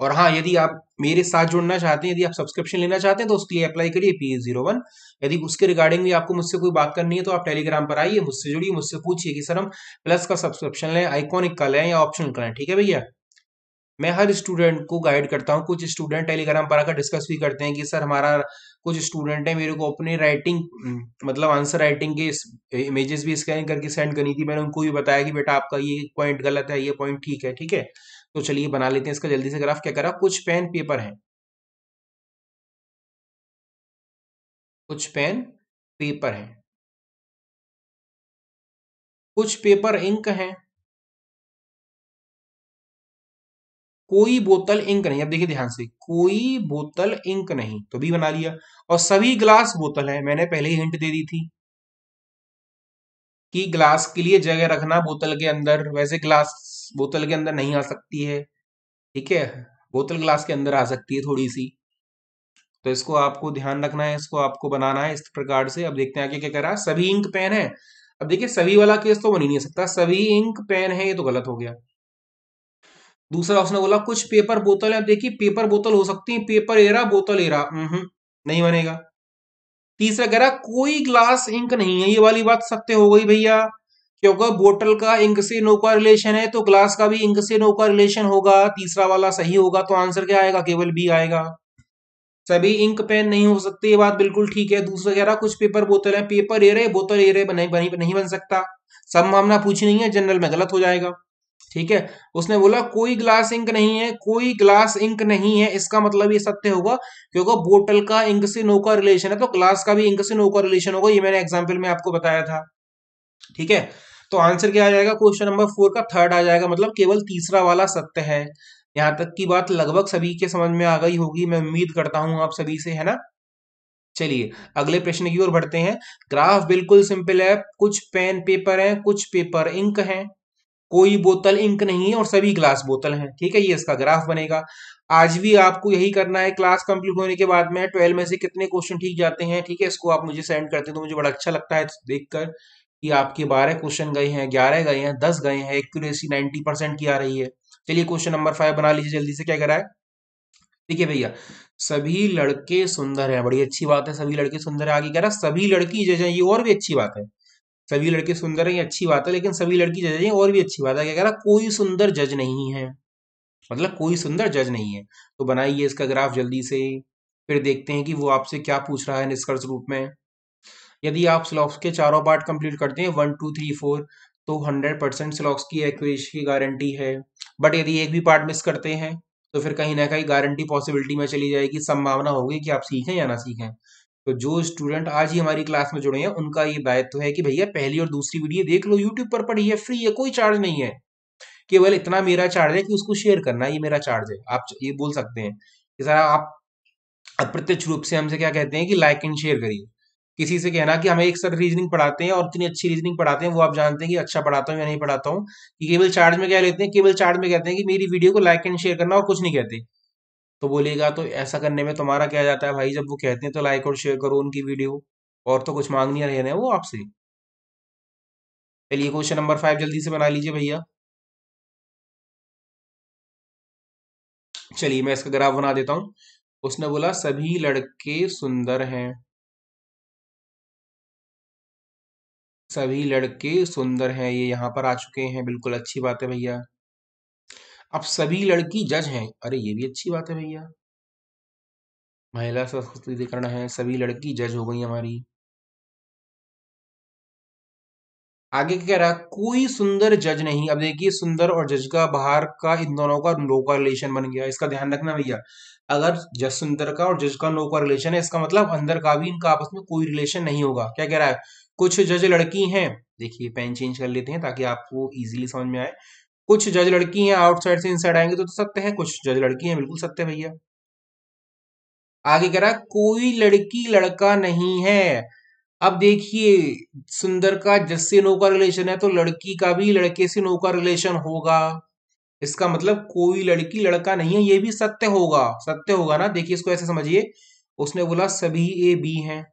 और हाँ यदि आप मेरे साथ जुड़ना चाहते हैं, यदि आप सब्सक्रिप्शन लेना चाहते हैं तो उसके लिए अप्लाई करिए पी ज़ीरो वन यदि उसके रिगार्डिंग भी आपको मुझसे कोई बात करनी है तो आप टेलीग्राम पर आइए, मुझसे जुड़िए, मुझसे पूछिए कि सर हम प्लस का सब्सक्रिप्शन लें आइकॉनिक का लें या ऑप्शनल का लें, ठीक है भैया? मैं हर स्टूडेंट को गाइड करता हूँ। कुछ स्टूडेंट टेलीग्राम पर आकर डिस्कस भी करते हैं कि, सर, हमारा कुछ स्टूडेंट है, मेरे को अपने राइटिंग मतलब आंसर राइटिंग के इमेजेस भी स्कैन करके सेंड करनी थी। मैंने उनको भी बताया कि, बेटा, आपका ये पॉइंट गलत है, ये पॉइंट ठीक है ठीक है? तो चलिए बना लेते हैं इसका जल्दी से ग्राफ क्या करा? कुछ पेन पेपर है। कुछ पेन पेपर है। कुछ पेपर इंक है। कोई बोतल इंक नहीं। अब देखिए ध्यान से, कोई बोतल इंक नहीं तो भी बना लिया। और सभी ग्लास बोतल है, मैंने पहले ही हिंट दे दी थी। कि ग्लास के लिए जगह रखना बोतल के अंदर, वैसे ग्लास बोतल के अंदर नहीं आ सकती है। ठीक है? बोतल ग्लास के अंदर आ सकती है थोड़ी सी तो इसको आपको ध्यान रखना है, इसको आपको बनाना है इस प्रकार से। अब देखते हैं आगे क्या कह रहा है। सभी इंक पेन है। अब देखिए, सभी वाला केस तो बन ही नहीं सकता। सभी इंक पेन है, ये तो गलत हो गया। दूसरा उसने बोला, कुछ पेपर बोतल है देखिए पेपर बोतल हो सकती है पेपर एरा बोतल एरा नहीं बनेगा। तीसरा कह रहा, कोई ग्लास इंक नहीं है, ये वाली बात सत्य हो गई भैया, क्योंकि बोतल का इंक से नो का रिलेशन है तो ग्लास का भी इंक से नो का रिलेशन होगा, तीसरा वाला सही होगा तो आंसर क्या आएगा? केवल बी आएगा। सभी इंक पेन नहीं हो सकते, ये बात बिल्कुल ठीक है। दूसरा कह रहा, कुछ पेपर बोतल है पेपर एरे बोतल एरे नहीं नहीं बन सकता। मामला पूछी नहीं है जनरल में गलत हो जाएगा। ठीक है? उसने बोला, कोई ग्लास इंक नहीं है, कोई ग्लास इंक नहीं है। इसका मतलब ये सत्य होगा, क्योंकि बोतल का इंक से नो का रिलेशन है तो ग्लास का भी इंक से नो का रिलेशन होगा, ये मैंने एग्ज़ाम्पल में आपको बताया था। ठीक है? तो आंसर क्या आ जाएगा? क्वेश्चन नंबर फोर का थर्ड आ जाएगा मतलब केवल तीसरा वाला सत्य है। यहाँ तक की बात लगभग सभी के समझ में आ गई होगी, मैं उम्मीद करता हूँ आप सभी से, है ना? चलिए, अगले प्रश्न की ओर बढ़ते हैं। ग्राफ बिल्कुल सिंपल है, कुछ पेन पेपर है, कुछ पेपर इंक है। कोई बोतल इंक नहीं है और सभी ग्लास बोतल हैं। ठीक है, ये इसका ग्राफ बनेगा। आज भी आपको यही करना है, क्लास कंप्लीट होने के बाद में ट्वेल्व में से कितने क्वेश्चन ठीक जाते हैं, ठीक है, इसको आप मुझे सेंड करते हैं तो मुझे बड़ा अच्छा लगता है देखकर कि आपके बारह क्वेश्चन गए हैं, ग्यारह गए हैं, दस गए हैं एक्यूरेसी नाइन्टी परसेंट की आ रही है। चलिए क्वेश्चन नंबर फाइव बना लीजिए जल्दी से, क्या करा है? ठीक है भैया, सभी लड़के सुंदर है, बड़ी अच्छी बात है, सभी लड़के सुंदर है, आगे कह रहा सभी लड़की है ये और भी अच्छी बात है। सभी लड़के सुंदर है अच्छी बात है, लेकिन सभी लड़की जज है, और भी अच्छी बात है। क्या कह रहा, कोई सुंदर जज नहीं है मतलब कोई सुंदर जज नहीं है तो बनाइए इसका ग्राफ जल्दी से, फिर देखते हैं कि वो आपसे क्या पूछ रहा है निष्कर्ष रूप में। यदि आप स्लॉक्स के चारों पार्ट कंप्लीट करते हैं, वन, टू, थ्री, फोर तो हंड्रेड परसेंट स्लॉक्स की एक्यूरेसी की गारंटी है। बट यदि एक भी पार्ट मिस करते हैं तो फिर कहीं ना कहीं गारंटी पॉसिबिलिटी में चली जाएगी, संभावना होगी कि आप सीखें या ना सीखें। तो जो स्टूडेंट आज ही हमारी क्लास में जुड़े हैं, उनका ये दायित्व है कि भैया, पहली और दूसरी वीडियो देख लो यूट्यूब पर पढ़िए फ्री है, कोई चार्ज नहीं है। केवल इतना मेरा चार्ज है कि उसको शेयर करना ये मेरा चार्ज है। आप ये बोल सकते हैं कि सर आप अप्रत्यक्ष रूप से हमसे क्या कहते हैं कि लाइक एंड शेयर करिए। किसी से कहना कि हमें एक सर रीजनिंग पढ़ाते हैं और इतनी अच्छी रीजनिंग पढ़ाते हैं, वो आप जानते हैं कि अच्छा पढ़ाता हूँ या नहीं पढ़ाता हूँ, कि केवल चार्ज में क्या लेते हैं? केवल चार्ज में कहते हैं कि मेरी वीडियो को लाइक एंड शेयर करना और कुछ नहीं कहते। तो बोलेगा तो ऐसा करने में तुम्हारा क्या जाता है भाई? जब वो कहते हैं तो लाइक और शेयर करो उनकी वीडियो और तो कुछ मांग नहीं रहे हैं वो आपसे. चलिए क्वेश्चन नंबर फाइव जल्दी से बना लीजिए भैया। चलिए मैं इसका ग्राफ बना देता हूँ। उसने बोला, सभी लड़के सुंदर हैं। सभी लड़के सुंदर हैं, ये यहाँ पर आ चुके हैं। बिल्कुल अच्छी बात है भैया। अब सभी लड़की जज हैं। अरे, ये भी अच्छी बात है भैया। महिला सशक्तिकरण है, सभी लड़की जज हो गई हमारी। आगे कह रहा कोई सुंदर जज नहीं। अब देखिए, सुंदर और जज का बाहर का, इन दोनों का नो का रिलेशन बन गया। इसका ध्यान रखना भैया, अगर जज सुंदर का और जज का नो का रिलेशन है, इसका मतलब अंदर का भी, इनका आपस में कोई रिलेशन नहीं होगा। क्या कह रहा है? कुछ जज लड़की हैं। देखिए पेन चेंज कर लेते हैं ताकि आपको इजीली समझ में आए। कुछ जज लड़की हैं आउटसाइड से इनसाइड आएँगे तो, तो सत्य है कुछ जज लड़की हैं बिल्कुल सत्य भैया। आगे कह रहा कोई लड़की लड़का नहीं है। अब देखिए सुंदर का जस्से नो का रिलेशन है तो लड़की का भी लड़के से नो का रिलेशन होगा। इसका मतलब कोई लड़की लड़का नहीं है ये भी सत्य होगा। सत्य होगा ना? देखिए इसको ऐसे समझिए। उसने बोला सभी ए बी हैं।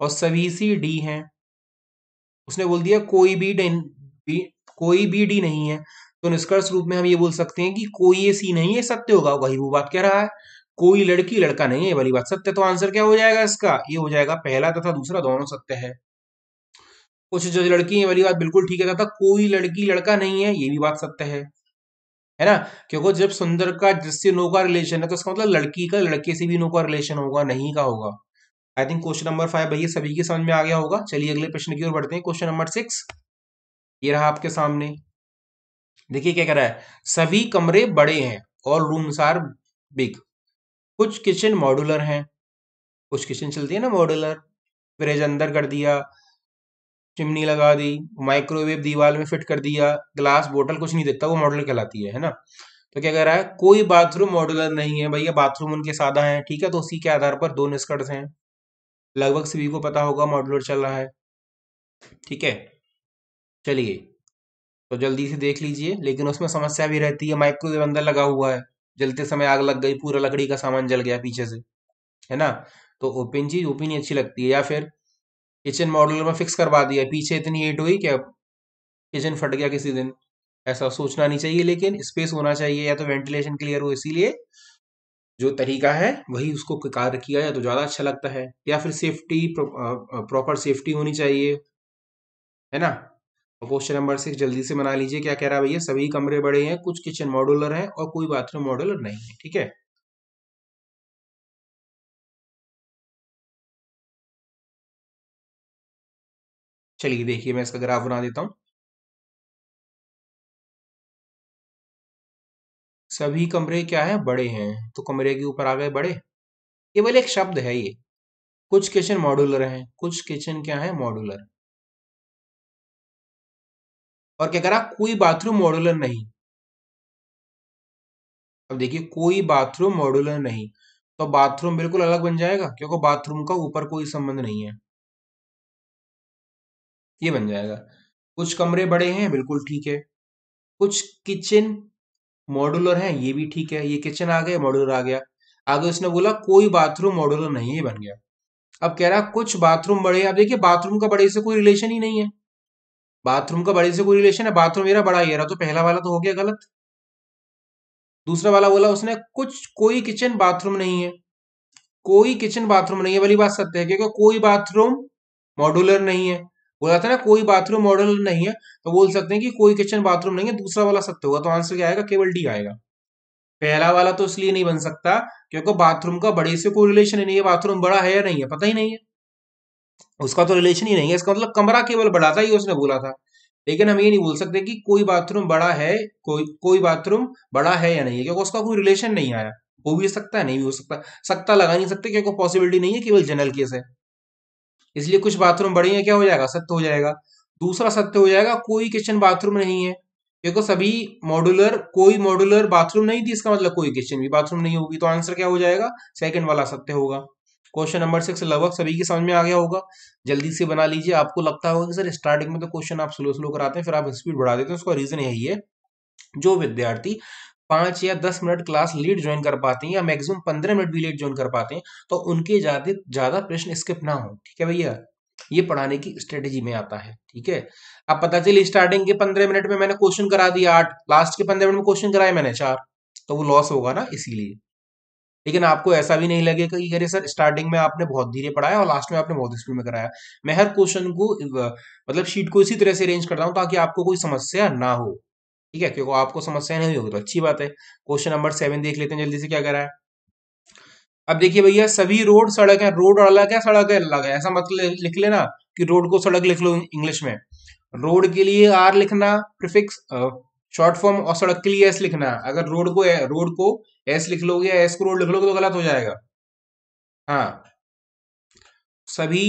और सभी सी डी हैं। उसने बोल दिया कोई भी कोई भी डी नहीं है तो निष्कर्ष रूप में हम ये बोल सकते हैं कि कोई ये सी नहीं है, सत्य होगा, वही वो बात कह रहा है। कोई लड़की, लड़का नहीं है वाली बात, सत्य तो आंसर क्या हो जाएगा इसका? ये हो जाएगा पहला तथा दूसरा दोनों सत्य है। कुछ जो लड़की है वाली बात बिल्कुल ठीक है, तथा कोई लड़की, लड़का नहीं है, ये भी बात सत्य है। है ना? क्योंकि जब सुंदर का जिससे नो का रिलेशन है तो इसका मतलब लड़की का, लड़के से भी नो का रिलेशन होगा, नहीं का होगा। I think question number five भैया, सभी के समझ में आ गया होगा। चलिए अगले प्रश्न की ओर बढ़ते हैं। क्वेश्चन नंबर सिक्स ये रहा आपके सामने। देखिए क्या कह रहा है, सभी कमरे बड़े हैं और रूम्स आर बिग कुछ किचन मॉड्यूलर हैं, कुछ किचन चलती है ना मॉड्यूलर फ्रिज अंदर कर दिया चिमनी लगा दी माइक्रोवेव दीवार में फिट कर दिया ग्लास बोतल कुछ नहीं दिखता, वो मॉडल कहलाती है है ना? तो क्या कह रहा है, कोई बाथरूम मॉड्यूलर नहीं है भैया बाथरूम उनके सादा है, ठीक है तो उसी के आधार पर दो निष्कर्ष हैं। लगभग सभी को पता होगा मॉड्यूलर चल रहा है, ठीक है? चलिए तो जल्दी से देख लीजिए, लेकिन उसमें समस्या भी रहती है माइक्रोवेव अंदर लगा हुआ है, जलते समय आग लग गई, पूरा लकड़ी का सामान जल गया पीछे से, है ना? तो ओपन चीज़ ओपन ही अच्छी लगती है, या फिर किचन मॉडल में फिक्स करवा दिया, पीछे इतनी हीट हुई क्या किचन फट गया किसी दिन, ऐसा सोचना नहीं चाहिए, लेकिन स्पेस होना चाहिए, या तो वेंटिलेशन क्लियर हो, इसीलिए जो तरीका है, वही उसको कार्य किया जाए तो ज़्यादा अच्छा लगता है, या फिर सेफ्टी प्रॉपर सेफ्टी होनी चाहिए, है ना? क्वेश्चन नंबर सिक्स, जल्दी से बना लीजिए क्या कह रहा है भैया? सभी कमरे बड़े हैं, कुछ किचन मॉड्यूलर हैं और कोई बाथरूम मॉड्यूलर नहीं है, ठीक है? चलिए, देखिए मैं इसका ग्राफ बना देता हूँ। सभी कमरे क्या है? बड़े हैं तो कमरे के ऊपर आ गए बड़े। केवल एक शब्द है ये, कुछ किचन मॉड्यूलर हैं, कुछ किचन क्या है? मॉड्यूलर और क्या करा? कोई बाथरूम मॉड्यूलर नहीं। अब देखिए, कोई बाथरूम मॉड्यूलर नहीं। तो बाथरूम बिल्कुल अलग बन जाएगा, क्योंकि बाथरूम का ऊपर कोई संबंध नहीं है। ये बन जाएगा। कुछ कमरे बड़े हैं, बिल्कुल ठीक है। कुछ किचन मॉड्यूलर है, ये भी ठीक है। ये किचन आ गया मॉड्यूलर आ गया। आगे उसने बोला, कोई बाथरूम मॉड्यूलर नहीं है बन गया। अब कह रहा, कुछ बाथरूम बड़े अब देखिए बाथरूम का बड़े से कोई रिलेशन ही नहीं है। बाथरूम का बड़े से कोई रिलेशन है? बाथरूम मेरा बड़ा ही रहा तो पहला वाला तो हो गया गलत। दूसरा वाला बोला उसने, कुछ, कोई किचन बाथरूम नहीं है। कोई किचन बाथरूम नहीं है, वाली बात सत्य है, क्योंकि कोई बाथरूम मॉड्यूलर नहीं है। बोला था ना, कोई बाथरूम मॉडल नहीं है तो बोल सकते हैं कि कोई किचन बाथरूम नहीं है, दूसरा वाला सत्य होगा तो आंसर क्या आएगा? केवल डी आएगा। पहला वाला तो इसलिए नहीं बन सकता, क्योंकि बाथरूम का बड़े से कोई रिलेशन ही नहीं है, बाथरूम बड़ा है या नहीं है, पता ही नहीं है। उसका तो रिलेशन ही नहीं है, इसका मतलब कमरा केवल बड़ा था ये उसने बोला था। लेकिन हम ये नहीं बोल सकते कि कोई बाथरूम बड़ा है, कोई कोई बाथरूम बड़ा है या नहीं है, क्योंकि उसका कोई रिलेशन नहीं आया। हो भी सकता है, नहीं भी हो सकता। सकता लगा नहीं सकते, क्योंकि पॉसिबिलिटी नहीं है केवल जनरल केस है। इसलिए कुछ बाथरूम बड़े हैं, क्या हो जाएगा? सत्य हो जाएगा। दूसरा सत्य हो जाएगा, कोई किचन बाथरूम नहीं है। क्योंकि सभी मॉड्यूलर कोई मॉड्यूलर बाथरूम नहीं थी, इसका मतलब कोई किचन भी बाथरूम नहीं होगी तो आंसर क्या हो जाएगा? सेकंड वाला सत्य होगा। क्वेश्चन नंबर सिक्स लगभग सभी की समझ में आ गया होगा। जल्दी से बना लीजिए। आपको लगता होगा कि सर स्टार्टिंग में तो क्वेश्चन आप स्लो स्लो कराते हैं, फिर आप स्पीड बढ़ा देते हैं। उसका रीजन यही है, जो विद्यार्थी पाँच या दस मिनट क्लास लेट ज्वाइन कर पाते हैं या मैक्सिमम पंद्रह मिनट भी लेट ज्वाइन कर पाते हैं तो उनके ज़्यादा ज़्यादा प्रश्न स्किप ना हो, ठीक है भैया? ये पढ़ाने की स्ट्रेटेजी में आता है, ठीक है? अब पता चली स्टार्टिंग के पंद्रह मिनट में मैंने क्वेश्चन करा दिया, आठ लास्ट के पंद्रह मिनट में क्वेश्चन कराए मैंने चार तो वो लॉस होगा ना, इसीलिए। लेकिन आपको ऐसा भी नहीं लगेगा कि अरे सर स्टार्टिंग में आपने बहुत धीरे पढ़ाया और लास्ट में आपने बहुत स्पीड में कराया। मैं हर क्वेश्चन को मतलब शीट को इसी तरह से अरेंज करता हूँ ताकि आपको कोई समस्या ना हो। ठीक है? क्योंकि आपको समस्या नहीं होगी तो अच्छी बात है। क्वेश्चन नंबर सेवन देख लेते हैं जल्दी से क्या कह रहा है। अब देखिए भैया, सभी रोड सड़क है। रोड अलग है सड़क अलग है ऐसा मतलब लिख लेना कि रोड को सड़क लिख लो इंग्लिश में। रोड के लिए आर लिखना प्रिफिक्स शॉर्ट फॉर्म और सड़क के लिए एस लिखना। अगर रोड को रोड को एस लिख लोगे या एस को रोड लिख लोगे तो गलत हो जाएगा। हाँ। सभी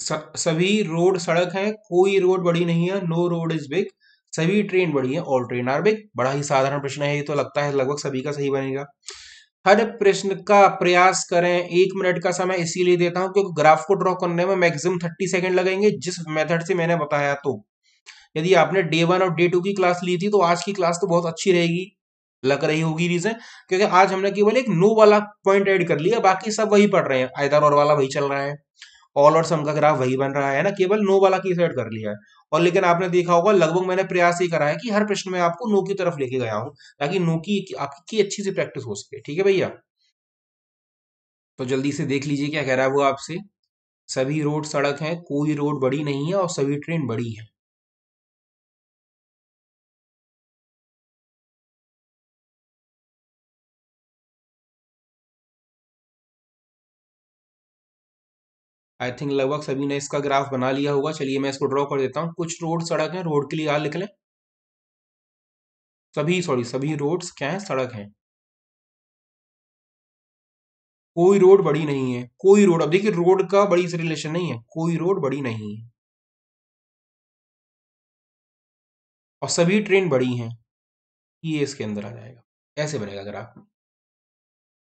स, सभी रोड सड़क है कोई रोड बड़ी नहीं है नो रोड इज़ बिग सभी ट्रेन बड़ी है ऑल ट्रेन आर बिग बड़ा ही साधारण प्रश्न है ये तो लगता है लगभग सभी का सही बनेगा। हर प्रश्न का प्रयास करें एक मिनट का समय इसीलिए देता हूँ क्योंकि ग्राफ को ड्रॉ करने में मैक्सिमम थर्टी सेकंड लगेंगे जिस मेथड से मैंने बताया तो। यदि आपने डे वन और डे टू की क्लास ली थी तो आज की क्लास तो बहुत अच्छी रहेगी। लग रही होगी रीजन, क्योंकि आज हमने केवल एक नो वाला पॉइंट ऐड कर लिया, बाकी सब वही पढ़ रहे हैं आयदर और वाला वही चल रहा है। ऑल और सम का ग्राफ वही बन रहा है ना? केवल नो वाला की साइड कर लिया है। और लेकिन आपने देखा होगा, लगभग मैंने प्रयास ही करा है कि हर प्रश्न में आपको नो की तरफ़ लेके गया हूँ, ताकि नो की आपकी अच्छी से प्रैक्टिस हो सके। ठीक है भैया? तो जल्दी से देख लीजिए क्या कह रहा है वो आपसे। सभी रोड सड़क है, कोई रोड बड़ी नहीं है और सभी ट्रेन बड़ी है। आई थिंक लगभग सभी ने इसका ग्राफ बना लिया होगा। चलिए मैं इसको ड्रॉ कर देता हूँ। कुछ रोड सड़क है रोड के लिए याद लिख लें। सभी सॉरी सभी रोड्स क्या है? सड़क है। कोई रोड बड़ी नहीं है। कोई रोड अब देखिए रोड का बड़ी से रिलेशन नहीं है। कोई रोड बड़ी नहीं है। और सभी ट्रेन बड़ी हैं। ये इसके अंदर आ जाएगा। ऐसे बनेगा ग्राफ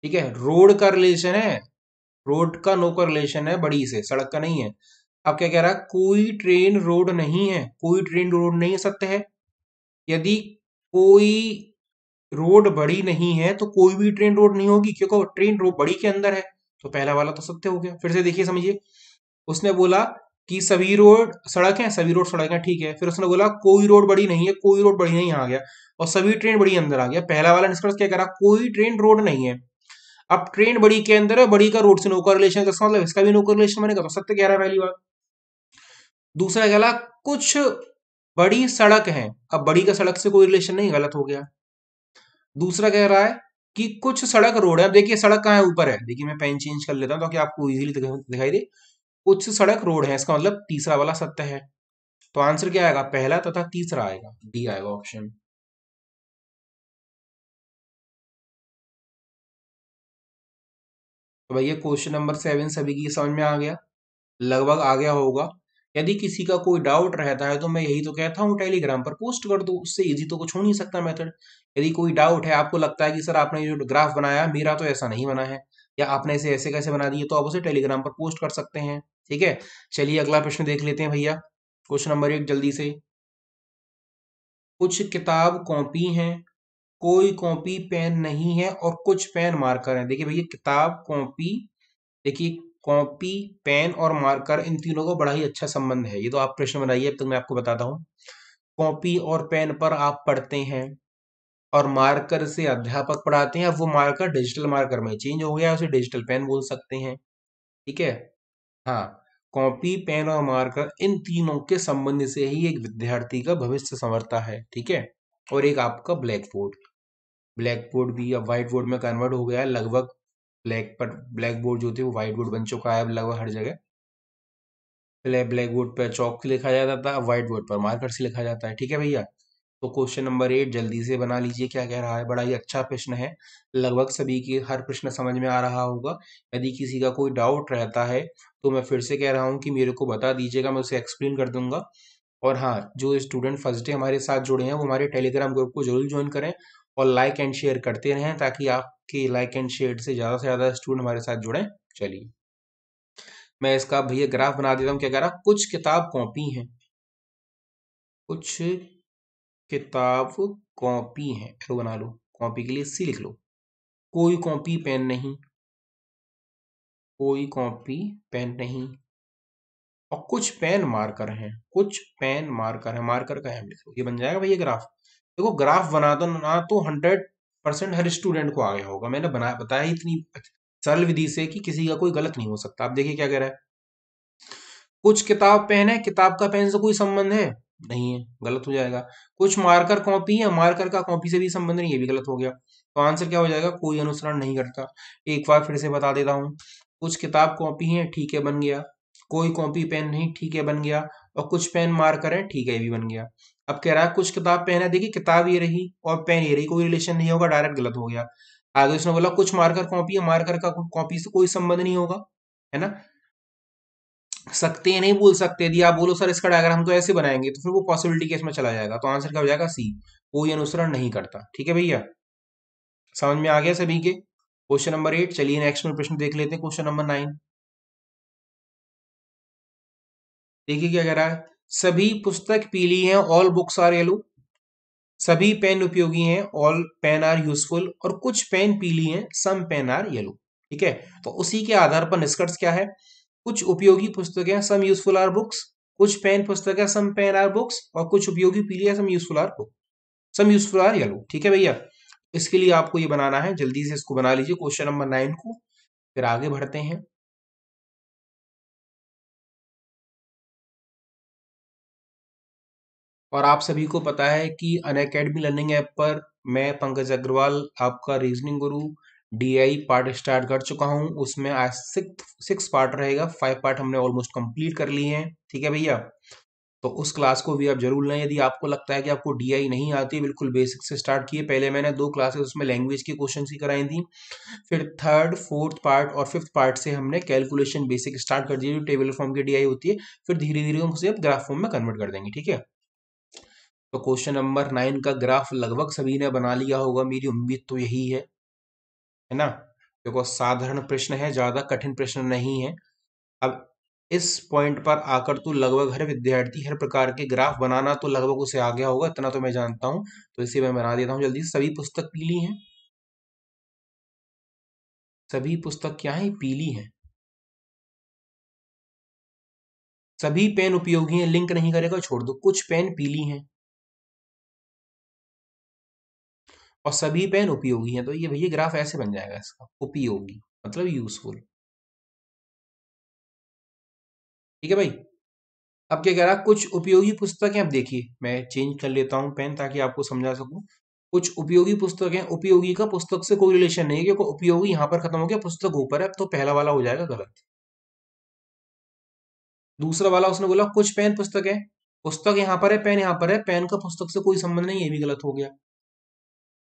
ठीक है रोड का रिलेशन है। रोड का नो का रिलेशन है बड़ी से, सड़क का नहीं है। अब क्या कह रहा है? कोई ट्रेन रोड नहीं है। कोई ट्रेन रोड नहीं है सत्य है। यदि कोई रोड बड़ी नहीं है तो कोई भी ट्रेन रोड नहीं होगी, क्योंकि ट्रेन रोड बड़ी के अंदर है तो पहला वाला तो सत्य हो गया। फिर से देखिए, समझिए। उसने बोला कि सभी रोड सड़क है, सभी रोड सड़क है, ठीक है। फिर उसने बोला, कोई रोड बड़ी नहीं है, कोई रोड बड़ी नहीं आ गया, और सभी ट्रेन बड़ी अंदर आ गया। पहला वाला निष्कर्ष क्या करा? कोई ट्रेन रोड नहीं है। अब ट्रेन बड़ी के अंदर है, बड़ी का रोड से नो का रिलेशन का मतलब इसका भी नो का रिलेशन बनेगा तो सत्य कह रहा है पहली बात। दूसरा कहला, कुछ बड़ी सड़क है, अब बड़ी का सड़क से कोई रिलेशन नहीं, गलत हो गया। दूसरा कह रहा है कि कुछ सड़क रोड है देखिए सड़क कहाँ है, ऊपर है। देखिए मैं पेन चेंज कर लेता हूँ, ताकि आपको इजीली दिखाई दे। कुछ सड़क रोड है, इसका मतलब तीसरा वाला सत्य है। तो आंसर क्या आएगा? पहला तथा तीसरा आएगा डी आएगा ऑप्शन भैया क्वेश्चन नंबर सेवन सभी की समझ में आ गया। लगभग आ गया होगा। यदि किसी का कोई डाउट रहता है तो मैं यही तो कहता हूँ टेलीग्राम पर पोस्ट कर दो, उससे इजी तो कुछ हो नहीं सकता मेथड यदि कोई डाउट है, आपको लगता है कि सर आपने जो ग्राफ बनाया मेरा तो ऐसा नहीं बना है, या आपने इसे ऐसे कैसे बना दिए तो आप उसे टेलीग्राम पर पोस्ट कर सकते हैं। ठीक है? चलिए अगला प्रश्न देख लेते हैं भैया। क्वेश्चन नंबर एक जल्दी से। कुछ किताब कॉपी हैं कोई कॉपी पेन नहीं है और कुछ पेन मार्कर है। देखिए भैया, किताब, कॉपी, देखिए, कॉपी, पेन और मार्कर, इन तीनों का बड़ा ही अच्छा संबंध है। ये तो आप प्रश्न बनाइए, अब तक मैं आपको बताता हूँ। कॉपी और पेन पर आप पढ़ते हैं और मार्कर से अध्यापक पढ़ाते हैं, अब वो मार्कर डिजिटल मार्कर में चेंज हो गया उसे डिजिटल पेन बोल सकते हैं। ठीक है? हाँ कॉपी, पेन और मार्कर, इन तीनों के संबंध से ही एक विद्यार्थी का भविष्य संवरता है। ठीक है? और एक आपका ब्लैक बोर्ड। ब्लैक बोर्ड भी अब व्हाइट बोर्ड में कन्वर्ट हो गया है, लगभग ब्लैक पर, ब्लैक बोर्ड जो थे वो व्हाइट बोर्ड बन चुका है अब लगभग हर जगह। पहले ब्लैक बोर्ड पर चौक लिखा जाता था, अब व्हाइट बोर्ड पर मार्कर से लिखा जाता है, ठीक है भैया? तो क्वेश्चन नंबर एट, जल्दी से बना लीजिए, क्या कह रहा है? बड़ा ही अच्छा प्रश्न है। लगभग सभी के हर प्रश्न समझ में आ रहा होगा। यदि किसी का कोई डाउट रहता है तो मैं फिर से कह रहा हूँ कि मेरे को बता दीजिएगा, मैं उसे एक्सप्लेन कर दूँगा। और हाँ जो स्टूडेंट फ़र्स्ट डे हमारे साथ जुड़े हैं, वो हमारे टेलीग्राम ग्रुप को ज़रूर ज्वाइन करें। और लाइक एंड शेयर करते रहें ताकि आपके लाइक एंड शेयर से ज़्यादा से ज़्यादा स्टूडेंट हमारे साथ जुड़े। चलिए। मैं इसका भैया ग्राफ बना देता हूँ कह रहा कुछ किताब कॉपी हैं, कुछ किताब कॉपी है तो बना लो कॉपी के लिए सी लिख लो। कोई कॉपी पेन नहीं। कोई कॉपी पेन नहीं। और कुछ पेन मार्कर हैं, कुछ पेन मार्कर है मार्कर का एम लिख लो। ये बन जाएगा भैया ग्राफ देखो ग्राफ बना दो ना तो हंड्रेड परसेंट हर स्टूडेंट को आ गया होगा। मैंने बनाया, बताया इतनी सरल विधि से कि किसी का कोई गलत नहीं हो सकता। आप देखिए क्या कह रहा है। कुछ किताब पेन है, किताब का पेन से कोई संबंध है? नहीं है, गलत हो जाएगा। कुछ मार्कर कॉपी है मार्कर का कॉपी से भी संबंध नहीं, ये भी गलत हो गया। तो आंसर क्या हो जाएगा? कोई अनुसरण नहीं करता। एक बार फिर से बता देता हूँ। कुछ किताब कॉपी है, ठीक है, बन गया। कोई कॉपी पेन नहीं, ठीक है, बन गया। और कुछ पेन मार्कर है, ठीक है, ये भी बन गया। अब कह रहा है, कुछ किताब पेन है, देखिए, किताब ये रही और पेन ये रही, कोई रिलेशन नहीं होगा डायरेक्ट गलत हो गया। आगे उसने बोला, कुछ मार्कर कॉपी है मार्कर का कॉपी से कोई संबंध नहीं होगा, है ना? सकते नहीं बोल सकते, यदि आप बोलो, सर, इसका डायग्राम तो ऐसे बनाएँगे तो फिर वो पॉसिबिलिटी केस में चला जाएगा। तो आंसर क्या हो जाएगा? सी कोई अनुसरण नहीं करता। ठीक है भैया? समझ में आ गया सभी के? क्वेश्चन नंबर एट चलिए नेक्स्ट में प्रश्न देख लेते हैं क्वेश्चन नंबर नाइन देखिए क्या कह रहा है। सभी पुस्तक पीली हैं ऑल बुक्स आर येलो सभी पेन उपयोगी हैं ऑल पेन आर यूजफुल और कुछ पेन पीली हैं सम पेन आर येलो ठीक है? तो उसी के आधार पर निष्कर्ष क्या है? कुछ उपयोगी पुस्तकें सम यूजफुल आर बुक्स कुछ पेन पुस्तक है सम पेन आर बुक्स और कुछ उपयोगी पीली है some useful are book some useful are yellow ठीक है भैया? इसके लिए आपको ये बनाना है। जल्दी से इसको बना लीजिए क्वेश्चन नंबर नाइन को। फिर आगे बढ़ते हैं। और आप सभी को पता है कि अन अकेडमी लर्निंग ऐप पर मैं पंकज अग्रवाल, आपका रीजनिंग गुरु डीआई पार्ट स्टार्ट कर चुका हूँ। उसमें आज सिक्स सिक्स पार्ट रहेगा। फाइव पार्ट हमने ऑलमोस्ट कंप्लीट कर लिए हैं। ठीक है भैया? तो उस क्लास को भी आप ज़रूर लें। यदि आपको लगता है कि आपको डीआई नहीं आती, बिल्कुल बेसिक से स्टार्ट किए। पहले मैंने दो क्लासेस उसमें लैंग्वेज की क्वेश्चन ही कराई थी। फिर थर्ड फोर्थ पार्ट और फिफ्थ पार्ट से हमने कैलकुलेशन बेसिक स्टार्ट कर दिए। जो टेबल फॉर्म की डीआई होती है, फिर धीरे धीरे हम उसे अब ग्राफ फॉर्म में कन्वर्ट कर देंगे। ठीक है? तो क्वेश्चन नंबर नाइन का ग्राफ लगभग सभी ने बना लिया होगा, मेरी उम्मीद तो यही है है ना? देखो, साधारण प्रश्न है, ज़्यादा कठिन प्रश्न नहीं है। अब इस पॉइंट पर आकर तो लगभग हर विद्यार्थी, हर प्रकार के ग्राफ बनाना तो लगभग उसे आ गया होगा, इतना तो मैं जानता हूँ तो इसे मैं बना देता हूँ जल्दी। सभी पुस्तक पीली हैं? सभी पुस्तक क्या है? पीली हैं। सभी पेन उपयोगी हैं लिंक नहीं करेगा, छोड़ दो, कुछ पेन पीली हैं। और सभी पेन उपयोगी हैं तो ये भैया ग्राफ ऐसे बन जाएगा इसका, उपयोगी मतलब यूजफुल ठीक है भाई? अब क्या कह रहा, कुछ उपयोगी पुस्तकें अब देखिए, मैं चेंज कर लेता हूँ पेन ताकि आपको समझा सकूँ। कुछ उपयोगी पुस्तकें, उपयोगी का पुस्तक से कोई रिलेशन नहीं है, क्योंकि उपयोगी यहाँ पर खत्म हो गया, पुस्तक ऊपर है तो पहला वाला हो जाएगा गलत। दूसरा वाला उसने बोला, कुछ पेन पुस्तक है पुस्तक यहाँ पर है पेन यहाँ पर है पेन का पुस्तक से कोई संबंध नहीं ये भी गलत हो गया।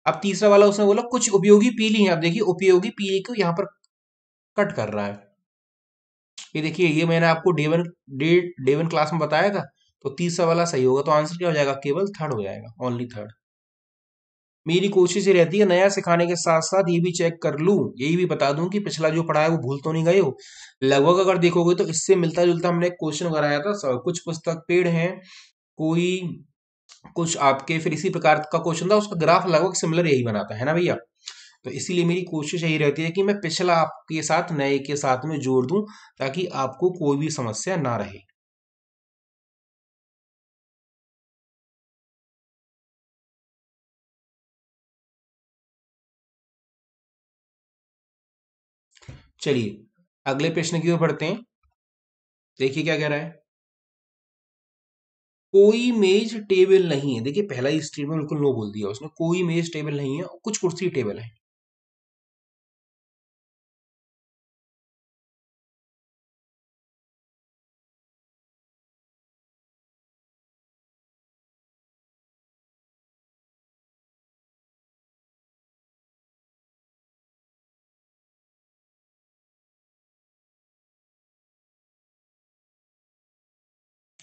अब तीसरा वाला उसने बोला, कुछ उपयोगी पीली है। अब देखिए, उपयोगी पीली को यहाँ पर कट कर रहा है। ये देखिए, ये मैंने आपको day one day day one class में बताया था तो तीसरा वाला सही होगा तो आंसर क्या हो जाएगा? केवल थर्ड हो जाएगा ओनली थर्ड मेरी कोशिश ये रहती है, नया सिखाने के साथ साथ ये भी चेक कर लूँ, यही भी बता दूँ कि पिछला जो पढ़ा है वो भूल तो नहीं गए हो। लगभग अगर देखोगे तो इससे मिलता जुलता हमने क्वेश्चन कराया था कुछ पुस्तक पेड़ हैं, कोई कुछ आपके फिर इसी प्रकार का क्वेश्चन था, उसका ग्राफ लगभग सिमिलर यही बनाता है ना भैया? तो इसीलिए मेरी कोशिश यही रहती है कि मैं पिछला आपके साथ, नए के साथ में जोड़ दूँ, ताकि आपको कोई भी समस्या ना रहे। चलिए, अगले प्रश्न की ओर बढ़ते हैं। देखिए क्या कह रहा है। कोई मेज टेबल नहीं है। देखिए, पहला ही स्टेटमेंट बिल्कुल नो बोल दिया उसने। कोई मेज टेबल नहीं है, कुछ कुर्सी टेबल है।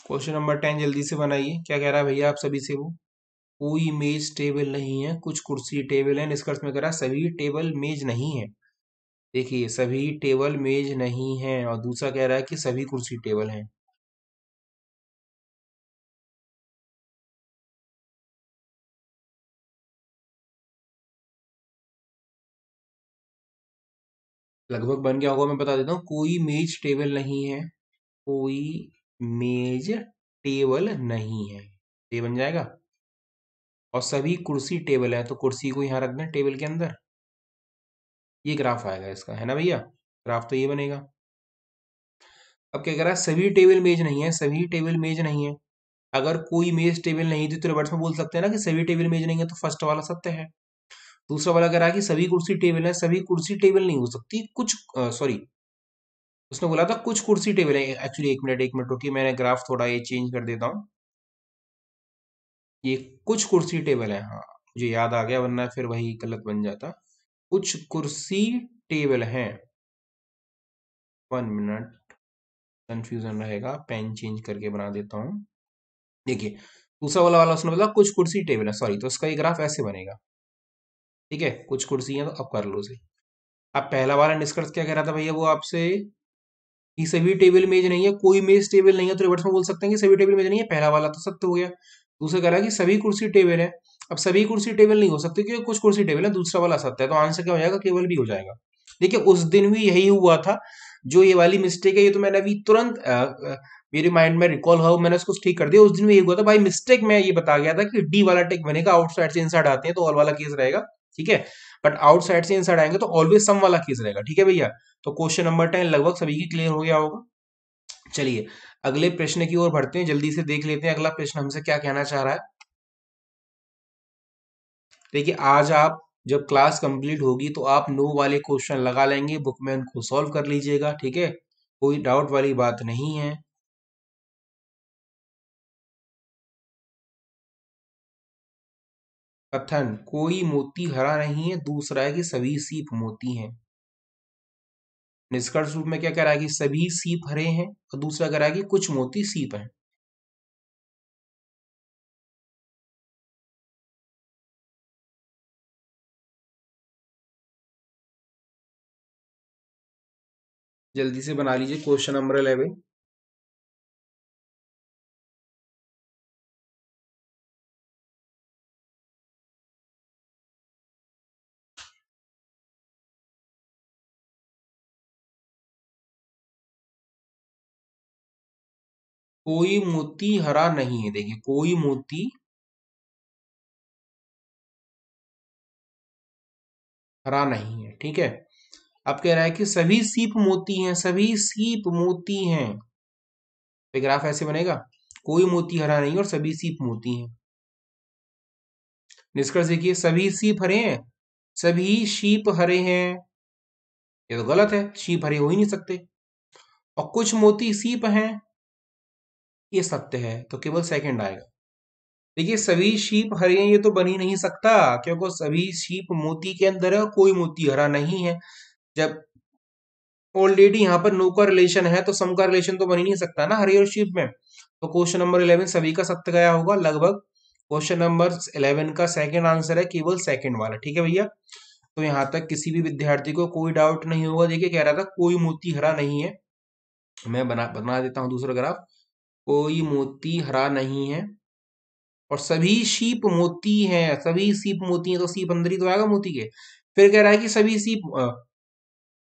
क्वेश्चन नंबर टेन जल्दी से बनाइए। क्या कह रहा है भैया आप सभी से वो? कोई मेज टेबल नहीं है, कुछ कुर्सी टेबल है निष्कर्ष में कह रहा सभी टेबल मेज नहीं है। देखिए, सभी टेबल मेज नहीं है और दूसरा कह रहा है कि सभी कुर्सी टेबल हैं। लगभग बन गया होगा, मैं बता देता हूँ। कोई मेज टेबल नहीं है, कोई मेज टेबल नहीं है। ये बन जाएगा। और सभी कुर्सी टेबल है तो कुर्सी को यहाँ रख दें टेबल के अंदर। ये ग्राफ आएगा इसका, है ना भैया? ग्राफ तो ये बनेगा। अब क्या कह रहा है? सभी टेबल मेज नहीं है, सभी टेबल मेज नहीं है। अगर कोई मेज टेबल नहीं थी तो रिवर्स में बोल सकते हैं ना कि सभी टेबल मेज नहीं है तो फ़र्स्ट वाला सत्य है। दूसरा वाला कह रहा है कि सभी कुर्सी टेबल है, सभी कुर्सी टेबल नहीं हो सकती। कुछ सॉरी उसने बोला था, कुछ कुर्सी टेबल है एक्चुअली एक मिनट एक मिनट रुकी मैंने ग्राफ थोड़ा ये चेंज कर देता हूँ। ये कुछ कुर्सी टेबल है हाँ मुझे याद आ गया, वरना फिर वही गलत बन जाता। कुछ कुर्सी टेबल है। वन मिनट कंफ्यूजन रहेगा पेन चेंज करके बना देता हूँ। देखिए, दूसरा वाला वाला उसने बोला, कुछ कुर्सी टेबल है। सॉरी तो उसका ये ग्राफ ऐसे बनेगा। ठीक है, कुछ कुर्सी है तो अब कर लो सही अब पहला वाला निष्कर्ष क्या कह रहा था भैया वो आपसे? कि सभी टेबल इमेज नहीं है, कोई मेज टेबल नहीं है तो रिवर्स में बोल सकते हैं कि सभी टेबल इमेज नहीं है, पहला वाला तो सत्य हो गया। दूसरा कह रहा है कि सभी कुर्सी टेबल है। अब सभी कुर्सी टेबल नहीं हो सकती क्योंकि कुछ कुर्सी टेबल है, दूसरा वाला सत्य है तो आंसर क्या हो जाएगा? केवल भी हो जाएगा। देखिए, उस दिन भी यही हुआ था, जो ये वाली मिस्टेक है, ये तो मैंने अभी तुरंत मेरे माइंड में रिकॉल हुआ, मैंने उसको ठीक कर दिया। उस दिन में ये हुआ था। भाई मिस्टेक में ये बता गया था कि डी वाला टेक बनेगा आउटसाइड से इनसाइड आते हैं तो ऑल वाला केस रहेगा। ठीक है? बट आउटसाइड से इनसाइड आएँगे तो ऑलवेज सम वाला केस रहेगा, ठीक है भैया? तो क्वेश्चन नंबर टेन लगभग सभी की क्लियर हो गया होगा। चलिए, अगले प्रश्न की ओर बढ़ते हैं, जल्दी से देख लेते हैं अगला प्रश्न हमसे क्या कहना चाह रहा है। देखिए, आज आप जब क्लास कंप्लीट होगी तो आप नो वाले क्वेश्चन लगा लेंगे बुक में उनको सॉल्व कर लीजिएगा, ठीक है? कोई डाउट वाली बात नहीं है। कथन, कोई मोती हरा नहीं है, दूसरा है कि सभी सीप मोती हैं। निष्कर्ष रूप में क्या कह रहा है कि सभी सीप हरे हैं और दूसरा कह रहा है कि कुछ मोती सीप हैं। जल्दी से बना लीजिए क्वेश्चन नंबर इलेवन। कोई मोती हरा नहीं है। देखिए, कोई मोती हरा नहीं है, ठीक है? अब कह रहा है कि सभी सीप मोती हैं, सभी सीप मोती हैं। तो ग्राफ ऐसे बनेगा, कोई मोती हरा नहीं और सभी सीप मोती हैं। निष्कर्ष देखिए, सभी सीप हरे हैं, सभी शीप हरे हैं। ये तो गलत है शीप हरे हो ही नहीं सकते। और कुछ मोती सीप हैं ये सत्य है तो केवल सेकंड आएगा। देखिए, सभी शीप हरे हैं, ये तो बन ही नहीं सकता, क्योंकि सभी शीप मोती के अंदर है कोई मोती हरा नहीं है। जब ऑलरेडी यहाँ पर नो का रिलेशन है तो सम का रिलेशन तो बन ही नहीं सकता ना हरे और शीप में। तो क्वेश्चन नंबर इलेवन सभी का सत्य गया होगा, लगभग। क्वेश्चन नंबर इलेवन का सेकंड आंसर है, केवल सेकंड वाला, ठीक है भैया? तो यहाँ तक किसी भी विद्यार्थी को कोई डाउट नहीं होगा। देखिए, कह रहा था कोई मोती हरा नहीं है। मैं बना बना देता हूँ दूसरा ग्राफ कोई मोती हरा नहीं है। और सभी शीप मोती हैं, सभी सीप मोती हैं तो सीप अंदर ही तो आएगा मोती के। फिर कह रहा है कि सभी सीप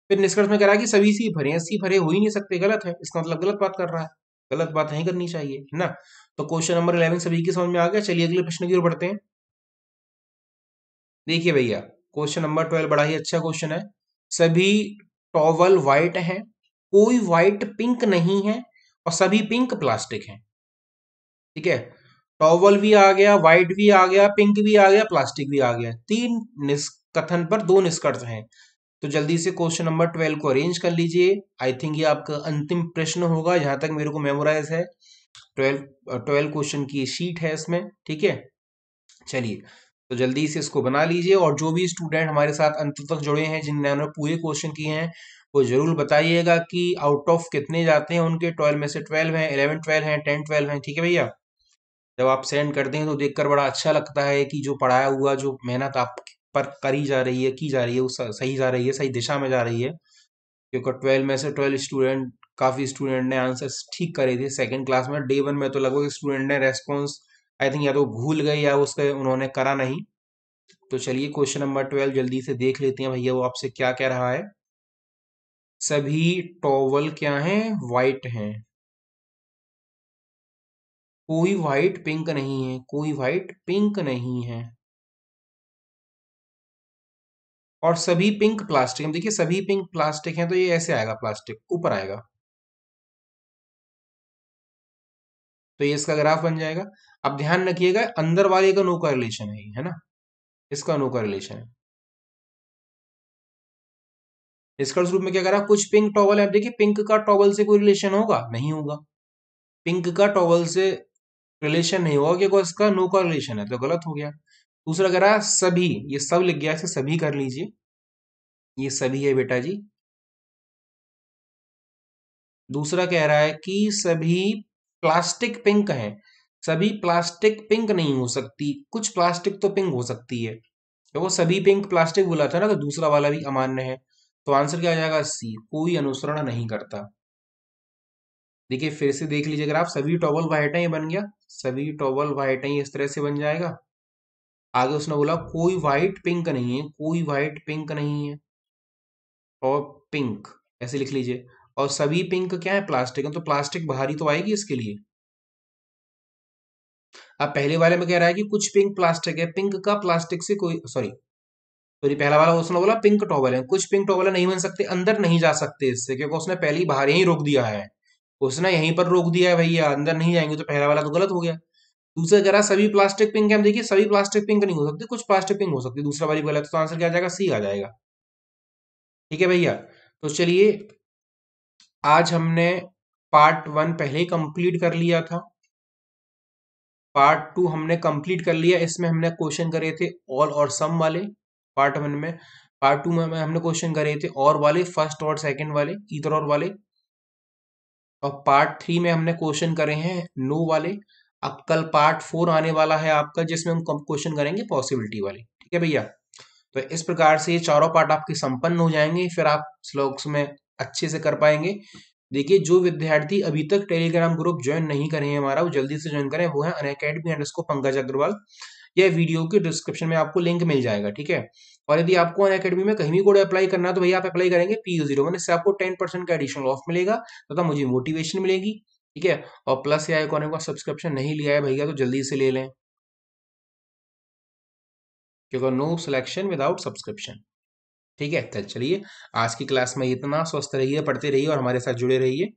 फिर निष्कर्ष में कह रहा है कि सभी सीप हरे हैं सीप हरे हो ही नहीं सकते, गलत है, इसका मतलब गलत बात कर रहा है, गलत बात नहीं करनी चाहिए, है ना? तो क्वेश्चन नंबर इलेवन सभी की समझ में आ गया, चलिए अगले प्रश्न की ओर बढ़ते हैं। देखिए भैया क्वेश्चन नंबर ट्वेल्व बड़ा ही अच्छा क्वेश्चन है। सभी टॉवल व्हाइट है, कोई व्हाइट पिंक नहीं है और सभी पिंक प्लास्टिक हैं। ठीक है? टॉवल भी आ गया व्हाइट भी आ गया पिंक भी आ गया प्लास्टिक भी आ गया। तीन कथन पर दो निष्कर्ष हैं। तो जल्दी से क्वेश्चन नंबर ट्वेल्व को अरेंज कर लीजिए। आई थिंक ये आपका अंतिम प्रश्न होगा, जहाँ तक मेरे को मेमोराइज है। ट्वेल्व ट्वेल्व क्वेश्चन की शीट है इसमें, ठीक है? चलिए तो जल्दी से इसको बना लीजिए और जो भी स्टूडेंट हमारे साथ अंत तक जुड़े हैं, जिन्होंने पूरे क्वेश्चन किए हैं वो ज़रूर बताइएगा कि आउट ऑफ़ कितने जाते हैं उनके? ट्वेल्व में से ट्वेल्व हैं इलेवन ट्वेल्व हैं टेन ट्वेल्व हैं, ठीक है भैया? जब आप सेंड करते हैं तो देखकर बड़ा अच्छा लगता है कि जो पढ़ाया हुआ, जो मेहनत आप पर करी जा रही है, की जा रही है वो सही जा रही है, सही दिशा में जा रही है। क्योंकि ट्वेल्व में से ट्वेल्व स्टूडेंट काफ़ी स्टूडेंट ने आंसर ठीक करे थे। सेकेंड क्लास में डे वन में तो लगभग स्टूडेंट ने रेस्पॉन्स आई थिंक या तो भूल गए या उसके उन्होंने करा नहीं। तो चलिए क्वेश्चन नंबर ट्वेल्व जल्दी से देख लेते हैं भैया, वो आपसे क्या कह रहा है। सभी टॉवल क्या हैं? वाइट हैं। कोई वाइट पिंक नहीं है, कोई वाइट पिंक नहीं है। और सभी पिंक प्लास्टिक हम देखिए, सभी पिंक प्लास्टिक हैं तो ये ऐसे आएगा प्लास्टिक ऊपर आएगा। तो ये इसका ग्राफ बन जाएगा। अब ध्यान रखिएगा, अंदर वाले का नो का रिलेशन है है ना? इसका नो का रिलेशन है। इसका रूप में क्या करा कुछ पिंक टॉवल है। देखिए पिंक का टॉवल से कोई रिलेशन होगा? नहीं होगा। पिंक का टॉवल से रिलेशन नहीं होगा क्योंकि इसका नो का रिलेशन है तो गलत हो गया। दूसरा कह रहा है, सभी, ये सब लिख गया सभी कर लीजिए। ये सभी है बेटा जी। दूसरा कह रहा है कि सभी प्लास्टिक पिंक हैं। सभी प्लास्टिक पिंक नहीं हो सकती। कुछ प्लास्टिक तो पिंक हो सकती है। तो वो सभी पिंक प्लास्टिक बोला था ना तो दूसरा वाला भी अमान्य है। तो आंसर क्या आ जाएगा? सी, कोई अनुसरण नहीं करता। देखिए, फिर से देख लीजिए, अगर आप सभी टॉवल वाइट है, ये बन गया। सभी टॉवल वाइट है इस तरह से बन जाएगा। आगे उसने बोला, कोई व्हाइट पिंक नहीं है, कोई व्हाइट पिंक नहीं है। और पिंक, ऐसे लिख लीजिए। और सभी पिंक क्या है? प्लास्टिक है तो प्लास्टिक बाहरी तो आएगी इसके लिए। अब पहले वाले में कह रहा है कि कुछ पिंक प्लास्टिक है, पिंक का प्लास्टिक से कोई, सॉरी सॉरी पहला वाला उसने बोला पिंक टॉवल है। कुछ पिंक टॉवल नहीं बन सकते, अंदर नहीं जा सकते इससे, क्योंकि उसने पहले बाहर यहीं रोक दिया है। उसने यहीं पर रोक दिया है भैया, अंदर नहीं जाएँगे तो पहला वाला तो गलत हो गया। दूसरा कह रहा, सभी प्लास्टिक पिंक है। देखिए, सभी प्लास्टिक पिंक नहीं हो सकते, कुछ प्लास्टिक पिंक हो सकती, दूसरा वाली गलत तो आंसर क्या आ जाएगा? सी आ जाएगा। ठीक है भैया तो चलिए, आज हमने पार्ट वन पहले ही कंप्लीट कर लिया था। पार्ट टू हमने कंप्लीट कर लिया, इसमें हमने क्वेश्चन करे थे ऑल और सम वाले। पार्ट वन में, पार्ट टू में हमने क्वेश्चन करे थे, और वाले फ़र्स्ट और सेकंड वाले, इधर और वाले। और पार्ट थ्री में हमने क्वेश्चन करे हैं नो वाले। अब कल पार्ट फोर आने वाला है आपका, जिसमें हम क्वेश्चन करेंगे पॉसिबिलिटी वाले। ठीक है भैया? तो इस प्रकार से ये चारों पार्ट आपके संपन्न हो जाएँगे, फिर आप स्लोक्स में अच्छे से कर पाएँगे। देखिए, जो विद्यार्थी अभी तक टेलीग्राम ग्रुप ज्वाइन नहीं करे हैं हमारा, वो जल्दी से ज्वाइन करें, वो है अन अकेडमी पंकज अग्रवाल। यह वीडियो के डिस्क्रिप्शन में आपको लिंक मिल जाएगा, ठीक है? और यदि आपको अन अकेडमी में कहीं भी कोड अप्लाई करना है तो भैया आप अप्लाई करेंगे पी यू ज़ीरो इससे आपको टेन परसेंट का एडिशनल ऑफ़ मिलेगा, तथा तो मुझे मोटिवेशन मिलेगी, ठीक है? और प्लस या आइकॉन का सब्सक्रिप्शन नहीं लिया है भैया तो जल्दी से ले लें। क्योंकि नो सिलेक्शन विदाउट सब्सक्रिप्शन ठीक है? तो चलिए, आज की क्लास में इतना, स्वस्थ रहिए, पढ़ते रहिए और हमारे साथ जुड़े रहिए।